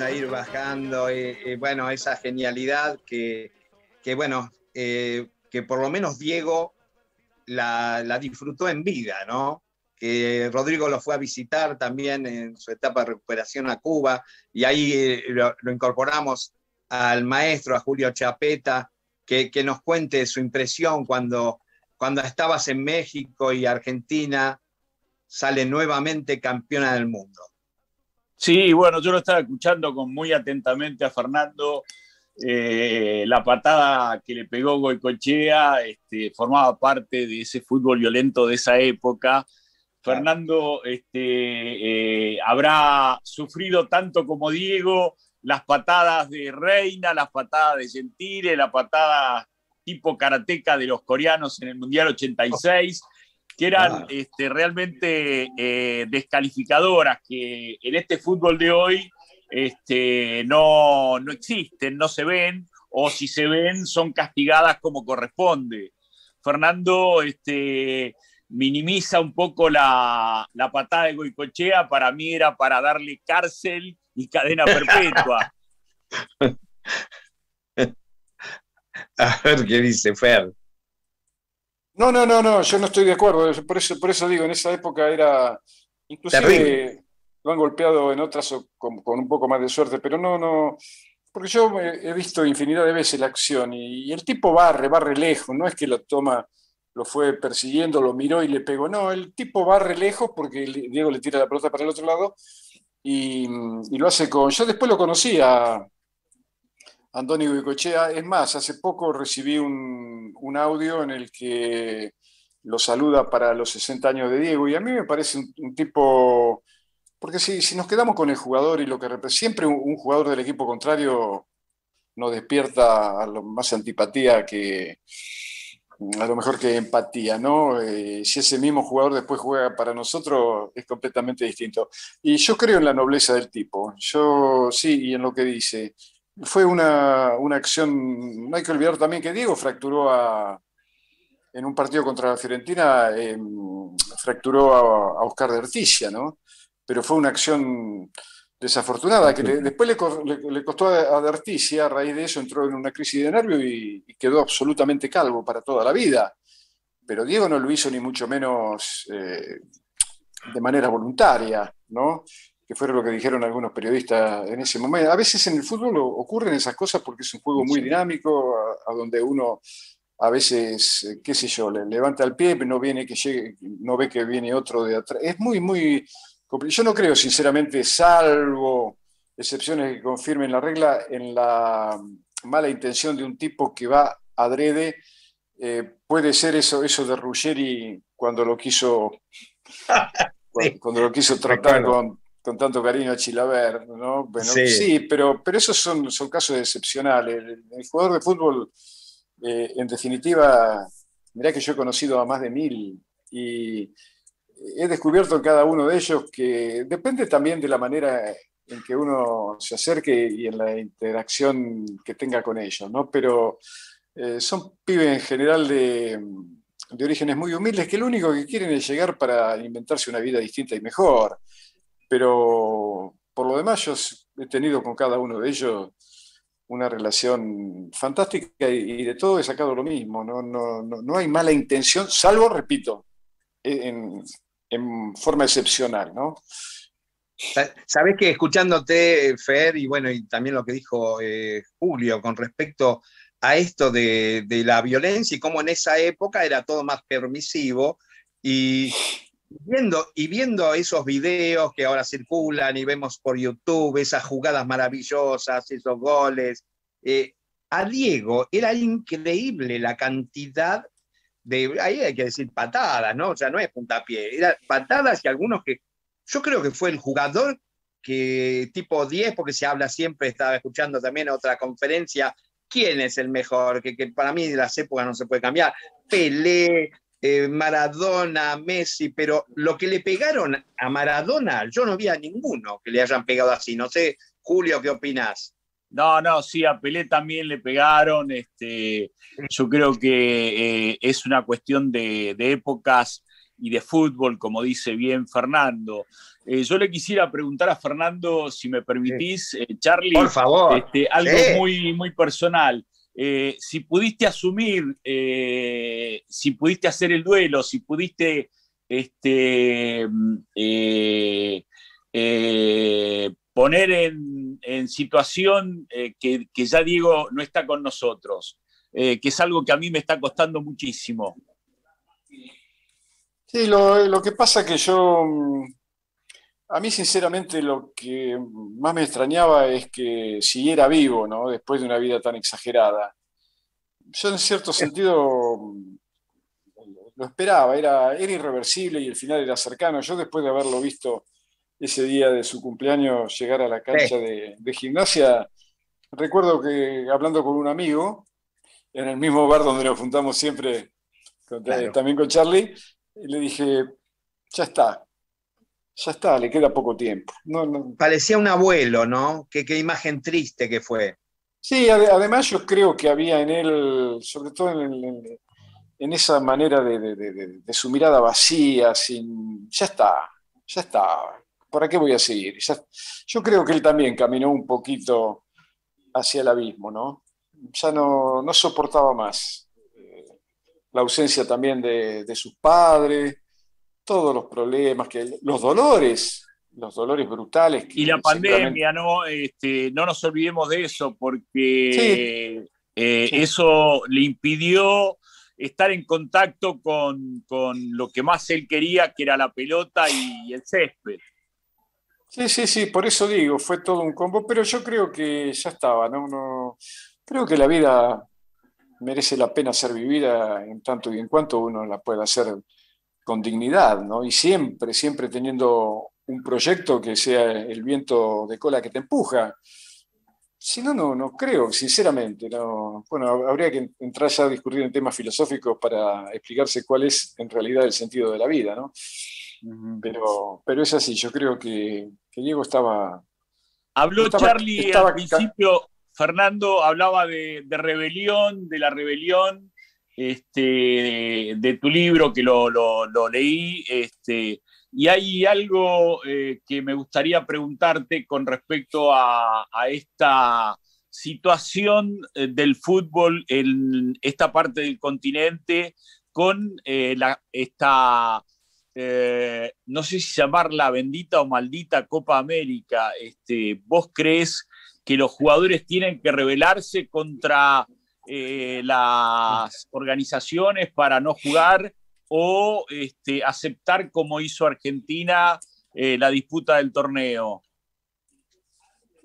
A ir bajando, eh, eh, bueno, esa genialidad que, que bueno, eh, que por lo menos Diego la, la disfrutó en vida, ¿no? que Rodrigo lo fue a visitar también en su etapa de recuperación a Cuba, y ahí lo, lo incorporamos al maestro, a Julio Chapeta, que, que, nos cuente su impresión cuando, cuando estabas en México y Argentina sale nuevamente campeona del mundo. Sí, bueno, yo lo estaba escuchando con muy atentamente a Fernando. Eh, la patada que le pegó Goicochea este, formaba parte de ese fútbol violento de esa época. Fernando este, eh, habrá sufrido tanto como Diego las patadas de Reina, las patadas de Gentile, la patada tipo karateca de los coreanos en el Mundial 86, que eran ah. este, realmente eh, descalificadoras, que en este fútbol de hoy este, no, no existen, no se ven, o si se ven son castigadas como corresponde. Fernando este, minimiza un poco la, la, patada de Goicochea, para mí era para darle cárcel y cadena perpetua. A ver qué dice Fer. No, no, no, no, yo no estoy de acuerdo. Por eso, por eso digo, en esa época era. Inclusive Terrible. lo han golpeado en otras con, con, un poco más de suerte, pero no, no. Porque yo he visto infinidad de veces la acción y, y el tipo barre, barre lejos, no es que lo toma lo fue persiguiendo, lo miró y le pegó. No, el tipo barre lejos porque Diego le tira la pelota para el otro lado y, y lo hace con... Yo después lo conocí a Antonio Bicochea. Es más, hace poco recibí un, audio en el que lo saluda para los 60 años de Diego y a mí me parece un, un tipo... Porque si, si, nos quedamos con el jugador y lo que representa, siempre un, un jugador del equipo contrario nos despierta a lo más antipatía que, a lo mejor que empatía, ¿no? Eh, si ese mismo jugador después juega para nosotros es completamente distinto. Y yo creo en la nobleza del tipo, yo sí, y en lo que dice. Fue una, una acción, no hay que olvidar también que Diego fracturó a, en un partido contra la Fiorentina, eh, fracturó a, a, Oscar de Articia, ¿no? Pero fue una acción desafortunada, que le, después le, le, le, costó a Darticia, a raíz de eso entró en una crisis de nervio y, y, quedó absolutamente calvo para toda la vida. Pero Diego no lo hizo ni mucho menos eh, de manera voluntaria, ¿no? Que fue lo que dijeron algunos periodistas en ese momento. A veces en el fútbol ocurren esas cosas porque es un juego muy dinámico, a, a donde uno a veces, qué sé yo, le levanta el pie, pero no, viene que llegue, no ve que viene otro de atrás. Es muy, muy yo no creo, sinceramente, salvo excepciones que confirmen la regla, en la mala intención de un tipo que va adrede. Eh, puede ser eso, eso de Ruggeri cuando lo quiso, sí. cuando lo quiso tratar con, con, tanto cariño a Chilaver, ¿no? Bueno, sí. sí, pero, pero esos son, son casos excepcionales. El, el jugador de fútbol, eh, en definitiva, mirá que yo he conocido a más de mil y he descubierto en cada uno de ellos que depende también de la manera en que uno se acerque y en la interacción que tenga con ellos, ¿no? Pero eh, son pibes en general de, de, orígenes muy humildes que lo único que quieren es llegar para inventarse una vida distinta y mejor. Pero por lo demás yo he tenido con cada uno de ellos una relación fantástica y, de todo he sacado lo mismo. No, no, no, hay mala intención, salvo, repito, en, en forma excepcional, ¿no? Sabes que escuchándote, Fer, y bueno, y también lo que dijo eh, Julio con respecto a esto de, de, la violencia y cómo en esa época era todo más permisivo, y viendo, y viendo esos videos que ahora circulan y vemos por YouTube, esas jugadas maravillosas, esos goles, eh, a Diego era increíble la cantidad de, ahí hay que decir patadas, ¿no? O sea, no es puntapié, era patadas y algunos que yo creo que fue el jugador que tipo 10, porque se habla siempre, estaba escuchando también otra conferencia, ¿quién es el mejor? Que, para mí de las épocas no se puede cambiar. Pelé, eh, Maradona, Messi, pero lo que le pegaron a Maradona, yo no vi a ninguno que le hayan pegado así. No sé, Julio, ¿qué opinas? No, no, sí, a Pelé también le pegaron. Este, yo creo que eh, es una cuestión de, de épocas y de fútbol, como dice bien Fernando. Eh, yo le quisiera preguntar a Fernando, si me permitís, Charlie, Por favor. Este, algo muy, muy personal. Eh, si pudiste asumir, si pudiste hacer el duelo, si pudiste este, poner en, situación que, ya Diego no está con nosotros, que es algo que a mí me está costando muchísimo. Sí, lo, que pasa es que yo, a mí sinceramente lo que más me extrañaba es que siguiera vivo, ¿no? Después de una vida tan exagerada. Yo en cierto sentido mm, lo esperaba, era, era irreversible y el final era cercano. Yo después de haberlo visto ese día de su cumpleaños llegar a la cancha de, gimnasia, recuerdo que hablando con un amigo, en el mismo bar donde nos juntamos siempre, también con Charlie, le dije, ya está, ya está, le queda poco tiempo. No, Parecía un abuelo, ¿no? Qué, qué imagen triste que fue. Sí, además yo creo que había en él, sobre todo en, en esa manera de, su mirada vacía, sin, ya está, ya está, ¿para qué voy a seguir? yo creo que él también caminó un poquito hacia el abismo, ¿no? Ya no, no soportaba más la ausencia también de, sus padres, todos los problemas, que, los dolores, los dolores brutales. y la pandemia, ¿no? Este, no nos olvidemos de eso, porque eh, eso le impidió estar en contacto con, lo que más él quería, que era la pelota y, el césped. Sí, sí, sí, por eso digo, fue todo un combo, pero yo creo que ya estaba, ¿no? no creo que la vida merece la pena ser vivida en tanto y en cuanto uno la pueda hacer con dignidad, ¿no? Y siempre, siempre teniendo un proyecto que sea el viento de cola que te empuja. Si no, no, no creo, sinceramente. No. Bueno, habría que entrar ya a discutir en temas filosóficos para explicarse cuál es en realidad el sentido de la vida, ¿no? Pero, pero es así, yo creo que, Diego estaba... Habló Charlie al principio, Fernando hablaba de, rebelión, de la rebelión, este, de, tu libro que lo, leí, este, y hay algo eh, que me gustaría preguntarte con respecto a, esta situación eh, del fútbol en esta parte del continente con eh, esta, no sé si llamarla bendita o maldita Copa América. Este, ¿Vos crees que los jugadores tienen que rebelarse contra eh, las organizaciones para no jugar o este, aceptar como hizo Argentina eh, la disputa del torneo?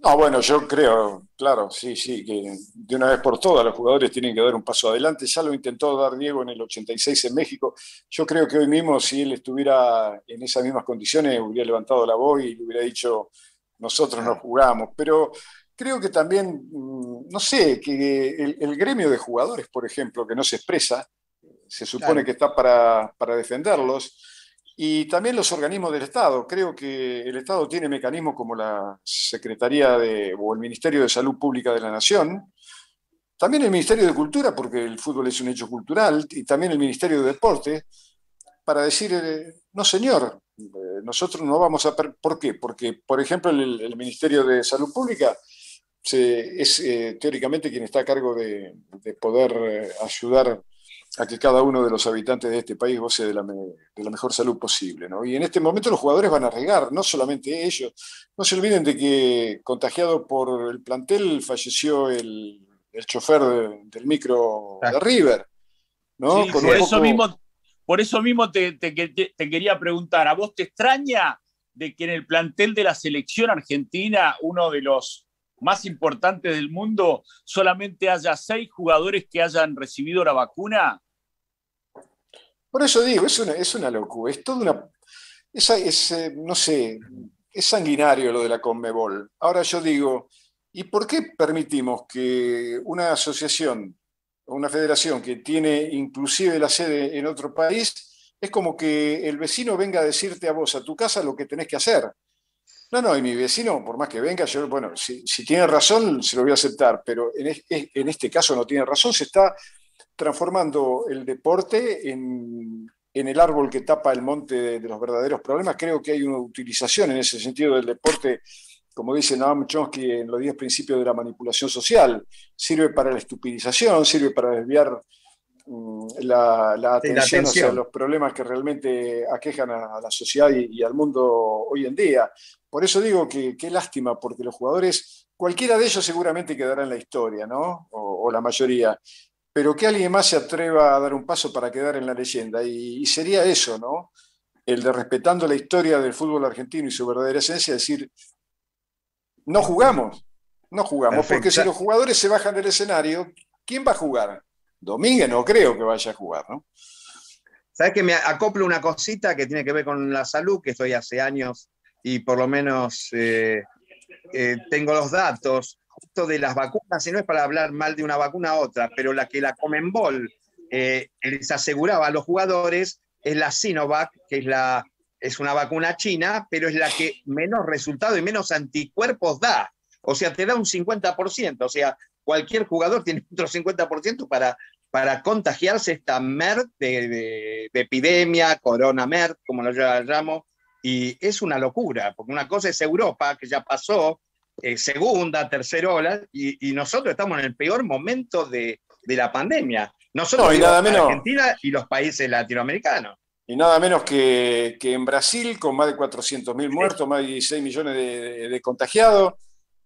No, bueno, yo creo, claro, sí, sí, que de una vez por todas los jugadores tienen que dar un paso adelante. Ya lo intentó dar Diego en el 86 en México. Yo creo que hoy mismo, si él estuviera en esas mismas condiciones, hubiera levantado la voz y le hubiera dicho, nosotros no jugamos. Pero creo que también, mm, no sé, que el, gremio de jugadores, por ejemplo, que no se expresa, se supone que está para, defenderlos, y también los organismos del Estado. Creo que el Estado tiene mecanismos como la Secretaría de, o el Ministerio de Salud Pública de la Nación, también el Ministerio de Cultura, porque el fútbol es un hecho cultural, y también el Ministerio de Deporte, para decir, eh, no señor, eh, nosotros no vamos a... ¿Por qué? Porque, por ejemplo, el, Ministerio de Salud Pública es eh, teóricamente quien está a cargo de, poder ayudar a que cada uno de los habitantes de este país goce de la, de la, mejor salud posible. ¿no? Y en este momento los jugadores van a arriesgar, no solamente ellos. No se olviden de que contagiado por el plantel falleció el el chofer del micro de River. ¿no? por, eso mismo, por eso mismo te, quería preguntar, ¿a vos te extraña de que en el plantel de la selección argentina, uno de los más importantes del mundo, solamente haya seis jugadores que hayan recibido la vacuna? Por eso digo, es una, es una locura, es toda una... Es, eh, no sé, es sanguinario lo de la Conmebol. Ahora yo digo, ¿Y por qué permitimos que una asociación una federación que tiene inclusive la sede en otro país, es como que el vecino venga a decirte a vos, a tu casa, lo que tenés que hacer? No, no, y mi vecino, por más que venga, yo, bueno, si, tiene razón, se lo voy a aceptar, pero en, este caso no tiene razón, se está transformando el deporte en, el árbol que tapa el monte de, de, los verdaderos problemas. Creo que hay una utilización en ese sentido del deporte como dice Noam Chomsky en los 10 principios de la manipulación social, sirve para la estupidización, sirve para desviar mm, la, atención, hacia los problemas que realmente aquejan a, la sociedad y, al mundo hoy en día. Por eso digo que qué lástima, porque los jugadores, cualquiera de ellos seguramente quedará en la historia, ¿no? O, la mayoría. Pero que alguien más se atreva a dar un paso para quedar en la leyenda. Y, y sería eso, ¿no? El de respetando la historia del fútbol argentino y su verdadera esencia, decir, no jugamos, no jugamos, porque si los jugadores se bajan del escenario, ¿quién va a jugar? Domínguez no creo que vaya a jugar, ¿no? ¿Sabes que me acoplo una cosita que tiene que ver con la salud, que estoy hace años y por lo menos eh, eh, tengo los datos justo de las vacunas, y no es para hablar mal de una vacuna a otra, pero la que la Comenbol eh, les aseguraba a los jugadores es la Sinovac, que es la es una vacuna china, pero es la que menos resultado y menos anticuerpos da. O sea, te da un 50%. O sea, cualquier jugador tiene otro 50% para, para contagiarse esta MERD de, epidemia, corona MERD, como lo llamo. Y es una locura, porque una cosa es Europa, que ya pasó, eh, segunda, tercera ola, y, nosotros estamos en el peor momento de, la pandemia. Nosotros, no, Argentina y los países latinoamericanos y nada menos que, en Brasil, con más de 400.000 muertos, más de 16 millones de, contagiados.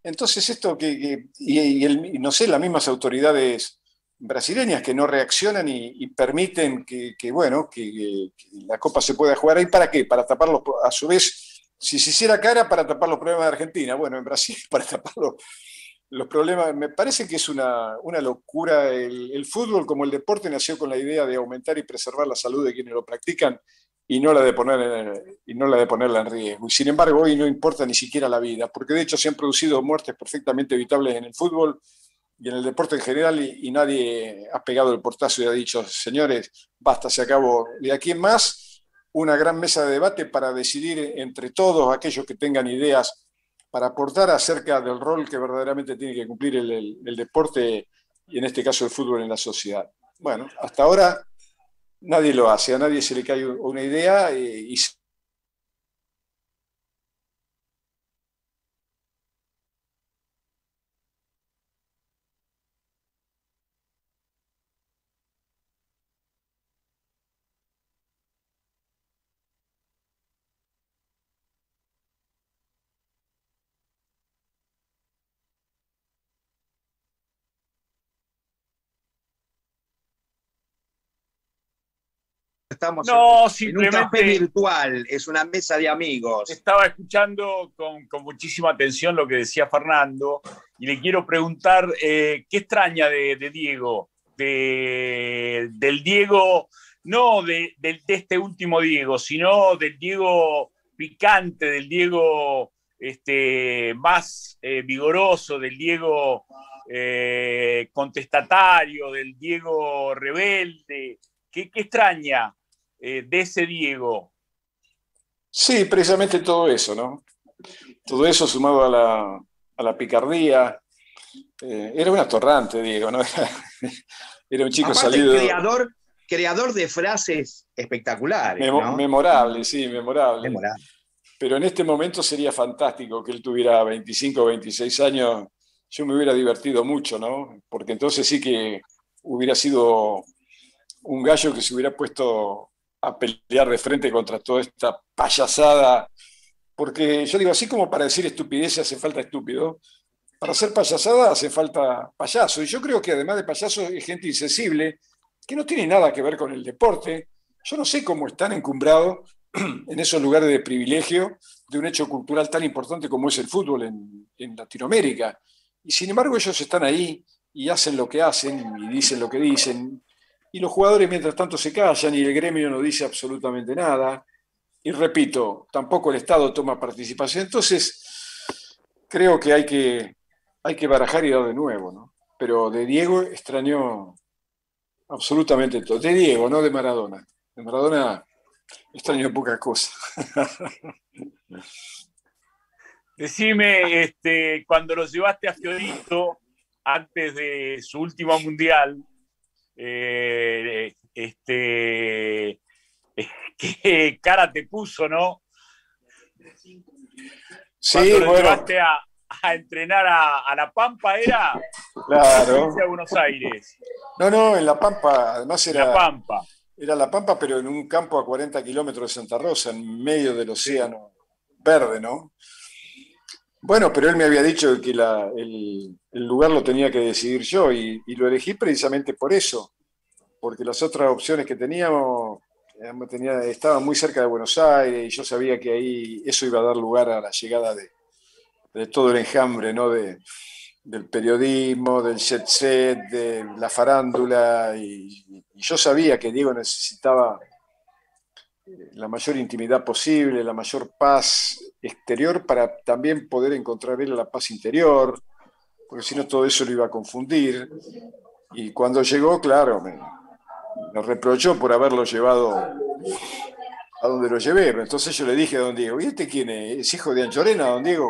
Entonces, esto que, y, no sé, las mismas autoridades brasileñas que no reaccionan y, permiten que, bueno, que, la Copa se pueda jugar ahí, ¿para qué? Para taparlos, a su vez, si se hiciera cara, para tapar los problemas de Argentina. Bueno, en Brasil, para taparlos los problemas, me parece que es una, locura. El, fútbol como el deporte nació con la idea de aumentar y preservar la salud de quienes lo practican y no la de, poner en, y no la de ponerla en riesgo. Y sin embargo, hoy no importa ni siquiera la vida, porque de hecho se han producido muertes perfectamente evitables en el fútbol y en el deporte en general y, nadie ha pegado el portazo y ha dicho, señores, basta, se acabó. De aquí en más, una gran mesa de debate para decidir entre todos aquellos que tengan ideas para aportar acerca del rol que verdaderamente tiene que cumplir el, deporte y en este caso el fútbol en la sociedad. Bueno, hasta ahora nadie lo hace, a nadie se le cae una idea eh, y, y estamos no, en, un café virtual, es una mesa de amigos. Estaba escuchando con, muchísima atención lo que decía Fernando y le quiero preguntar, eh, ¿qué extraña de, Diego? De, del Diego, no de, este último Diego, sino del Diego picante, del Diego este, más eh, vigoroso, del Diego eh, contestatario, del Diego rebelde. ¿Qué, ¿Qué, extraña eh, de ese Diego? Sí, precisamente todo eso, ¿no? Todo eso sumado a la, a la picardía. Eh, era un atorrante, Diego, ¿no? Era, un chico salido. Creador, creador de frases espectaculares. Memorable, sí, memorable. Pero en este momento sería fantástico que él tuviera 25 o 26 años. Yo me hubiera divertido mucho, ¿no? Porque entonces sí que hubiera sido un gallo que se hubiera puesto a pelear de frente contra toda esta payasada. Porque yo digo, así como para decir estupidez hace falta estúpido, para hacer payasada hace falta payaso. Y yo creo que además de payaso es gente insensible, que no tiene nada que ver con el deporte. Yo no sé cómo están encumbrados en esos lugares de privilegio de un hecho cultural tan importante como es el fútbol en, en Latinoamérica. Y sin embargo ellos están ahí y hacen lo que hacen y dicen lo que dicen y los jugadores mientras tanto se callan y el gremio no dice absolutamente nada. Y repito, tampoco el Estado toma participación. Entonces, creo que hay que, hay que barajar y dar de nuevo, ¿no? Pero de Diego extrañó absolutamente todo. De Diego, no de Maradona. De Maradona extrañó pocas cosas. Decime, este, cuando lo llevaste a Fiorito antes de su último mundial, eh, este, qué cara te puso, ¿no? Sí, Cuando lo llevaste a, entrenar a, La Pampa, ¿era? Claro. A Buenos Aires. No, no, en La Pampa, además era. La Pampa. Era La Pampa, pero en un campo a 40 kilómetros de Santa Rosa, en medio del océano verde, ¿no? Bueno, pero él me había dicho que el, lugar lo tenía que decidir yo y, lo elegí precisamente por eso, porque las otras opciones que teníamos tenía, estaban muy cerca de Buenos Aires y yo sabía que ahí eso iba a dar lugar a la llegada de, todo el enjambre, ¿no? De, del periodismo, del jet set, de la farándula, y yo sabía que Diego necesitaba la mayor intimidad posible, la mayor paz exterior para también poder encontrar él la paz interior, porque si no todo eso lo iba a confundir. Y cuando llegó, claro, me, reprochó por haberlo llevado a donde lo llevé. Entonces yo le dije a don Diego, ¿y este quién es? ¿Es hijo de Anchorena, don Diego?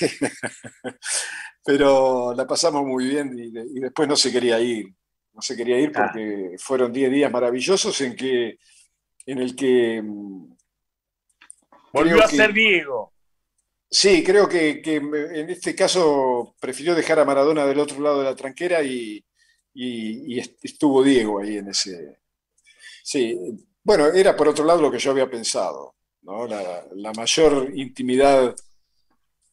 Pero la pasamos muy bien y, después no se quería ir. No se quería ir porque fueron 10 días maravillosos en que en el que... Mm, Volvió a ser Diego. Sí, creo que, en este caso prefirió dejar a Maradona del otro lado de la tranquera y, estuvo Diego ahí en ese... Sí, bueno, era por otro lado lo que yo había pensado, ¿no? la, mayor intimidad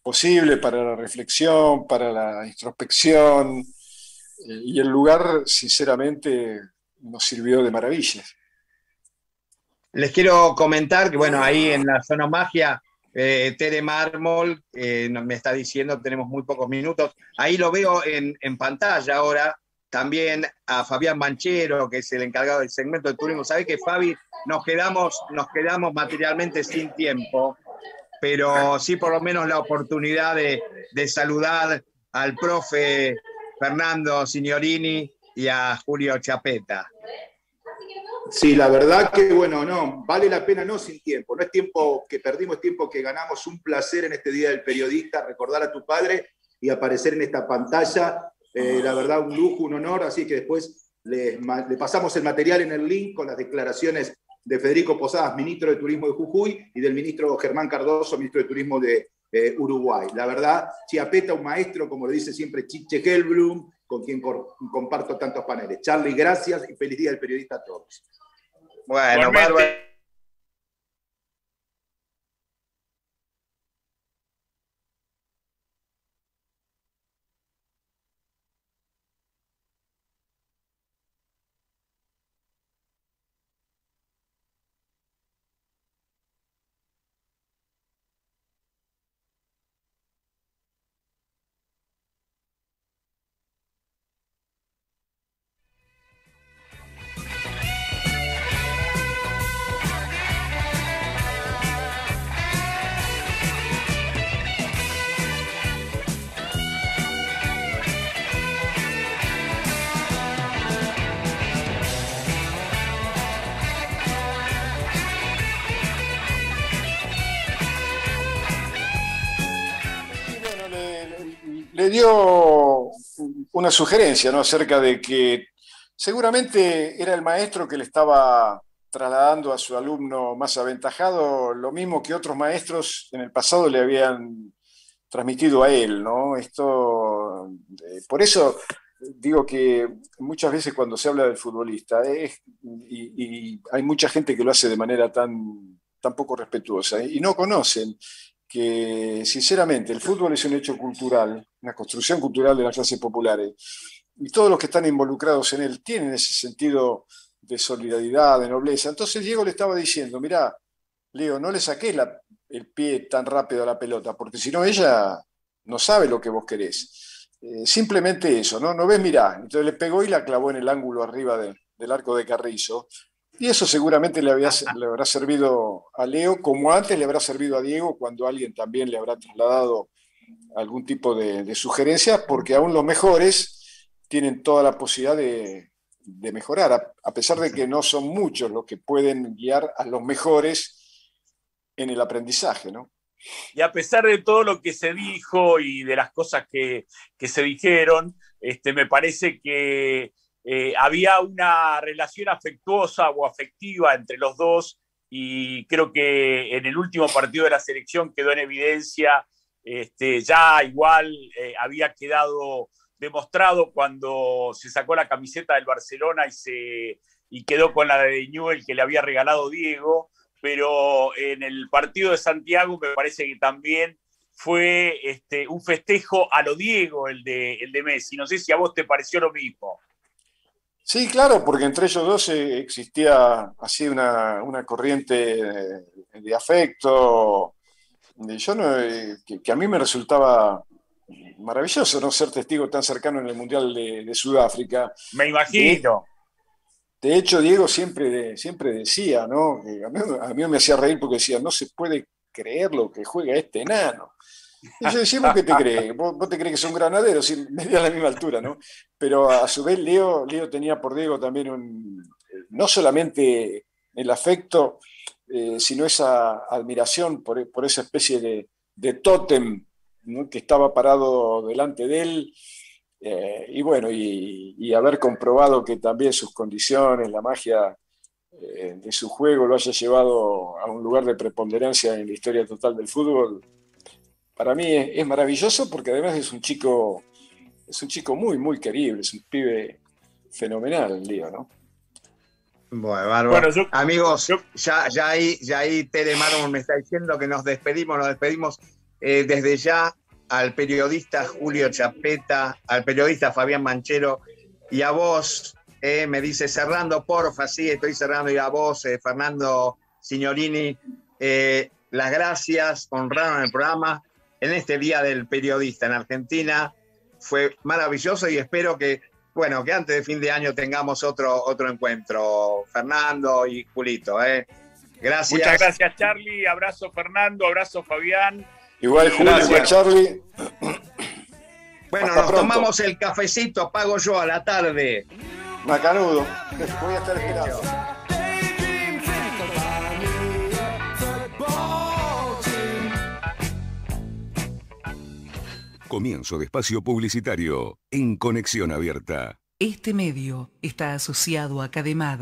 posible para la reflexión, para la introspección, eh, y el lugar, sinceramente, nos sirvió de maravillas. Les quiero comentar que, bueno, ahí en la zona magia, eh, Tere Mármol eh, me está diciendo, tenemos muy pocos minutos. Ahí lo veo en, pantalla ahora. También a Fabián Manchero, que es el encargado del segmento de turismo. Sabés que, Fabi, nos quedamos, nos quedamos materialmente sin tiempo, pero sí por lo menos la oportunidad de, de saludar al profe Fernando Signorini y a Julio Chapeta. Sí, la verdad que, bueno, no, vale la pena no sin tiempo. No es tiempo que perdimos, es tiempo que ganamos. Un placer en este Día del Periodista recordar a tu padre y aparecer en esta pantalla. Eh, la verdad, un lujo, un honor. Así que después le, pasamos el material en el link con las declaraciones de Federico Posadas, ministro de Turismo de Jujuy, y del ministro Germán Cardoso, ministro de Turismo de eh, Uruguay. La verdad, Chiapeta, un maestro, como lo dice siempre Chiche Helblum, con quien comparto tantos paneles. Charlie, gracias y feliz día del periodista a todos. Bueno, bárbaro. Dio una sugerencia ¿no? acerca de que seguramente era el maestro que le estaba trasladando a su alumno más aventajado lo mismo que otros maestros en el pasado le habían transmitido a él, ¿no? Esto, eh, por eso digo que muchas veces cuando se habla del futbolista, y, hay mucha gente que lo hace de manera tan, tan poco respetuosa, y no conocen que sinceramente el fútbol es un hecho cultural, una construcción cultural de las clases populares, y todos los que están involucrados en él tienen ese sentido de solidaridad, de nobleza. Entonces Diego le estaba diciendo, mira, Leo, no le saques el pie tan rápido a la pelota, porque si no ella no sabe lo que vos querés. Eh, simplemente eso, ¿no? ¿no ves? Mirá. Entonces le pegó y la clavó en el ángulo arriba del arco de Carrizo. Y eso seguramente le, le habrá servido a Leo, como antes le habrá servido a Diego cuando alguien también le habrá trasladado algún tipo de, sugerencia, porque aún los mejores tienen toda la posibilidad de, mejorar, a, pesar de que no son muchos los que pueden guiar a los mejores en el aprendizaje, ¿no? Y a pesar de todo lo que se dijo y de las cosas que, se dijeron, este, me parece que eh, había una relación afectuosa o afectiva entre los dos y creo que en el último partido de la selección quedó en evidencia, este, ya igual eh, había quedado demostrado cuando se sacó la camiseta del Barcelona y, se, y quedó con la de Newell que le había regalado Diego, pero en el partido de Santiago me parece que también fue este, un festejo a lo Diego el de, el de Messi. No sé si a vos te pareció lo mismo. Sí, claro, porque entre ellos dos eh, existía así una, corriente de, afecto. Yo no, eh, que, a mí me resultaba maravilloso no ser testigo tan cercano en el Mundial de, Sudáfrica. Me imagino. De, hecho, Diego siempre, siempre decía, ¿no? A mí, me hacía reír porque decía, no se puede creer lo que juega este enano. Yo decía, ¿vos qué te crees? ¿Vos, te crees que son granaderos? Sí, medio a la misma altura, ¿no? Pero a su vez Leo, Leo tenía por Diego también un, no solamente el afecto, eh, sino esa admiración por, por esa especie de, de tótem que estaba parado delante de él. Eh, y bueno, y, haber comprobado que también sus condiciones, la magia eh, de su juego lo haya llevado a un lugar de preponderancia en la historia total del fútbol, para mí es, maravilloso porque además es un chico, es un chico muy, muy querible, es un pibe fenomenal el lío, ¿no? Bueno, bárbaro. Amigos, ya, ya ahí, ya ahí Tere me está diciendo que nos despedimos, nos despedimos eh, desde ya al periodista Julio Chapeta, al periodista Fabián Manchero y a vos, eh, me dice cerrando, porfa, sí, estoy cerrando, y a vos, eh, Fernando Signorini, las gracias, honraron el programa en este Día del Periodista en Argentina. Fue maravilloso y espero que, bueno, que antes de fin de año tengamos otro, otro encuentro. Fernando y Julito, ¿eh? Gracias. Muchas gracias, Charlie. Abrazo, Fernando. Abrazo, Fabián. Igual, Julio, Charlie. Bueno, nos tomamos el cafecito, pago yo a la tarde. Macanudo. Voy a estar esperando. Comienzo de espacio publicitario en Conexión Abierta. Este medio está asociado a Cademad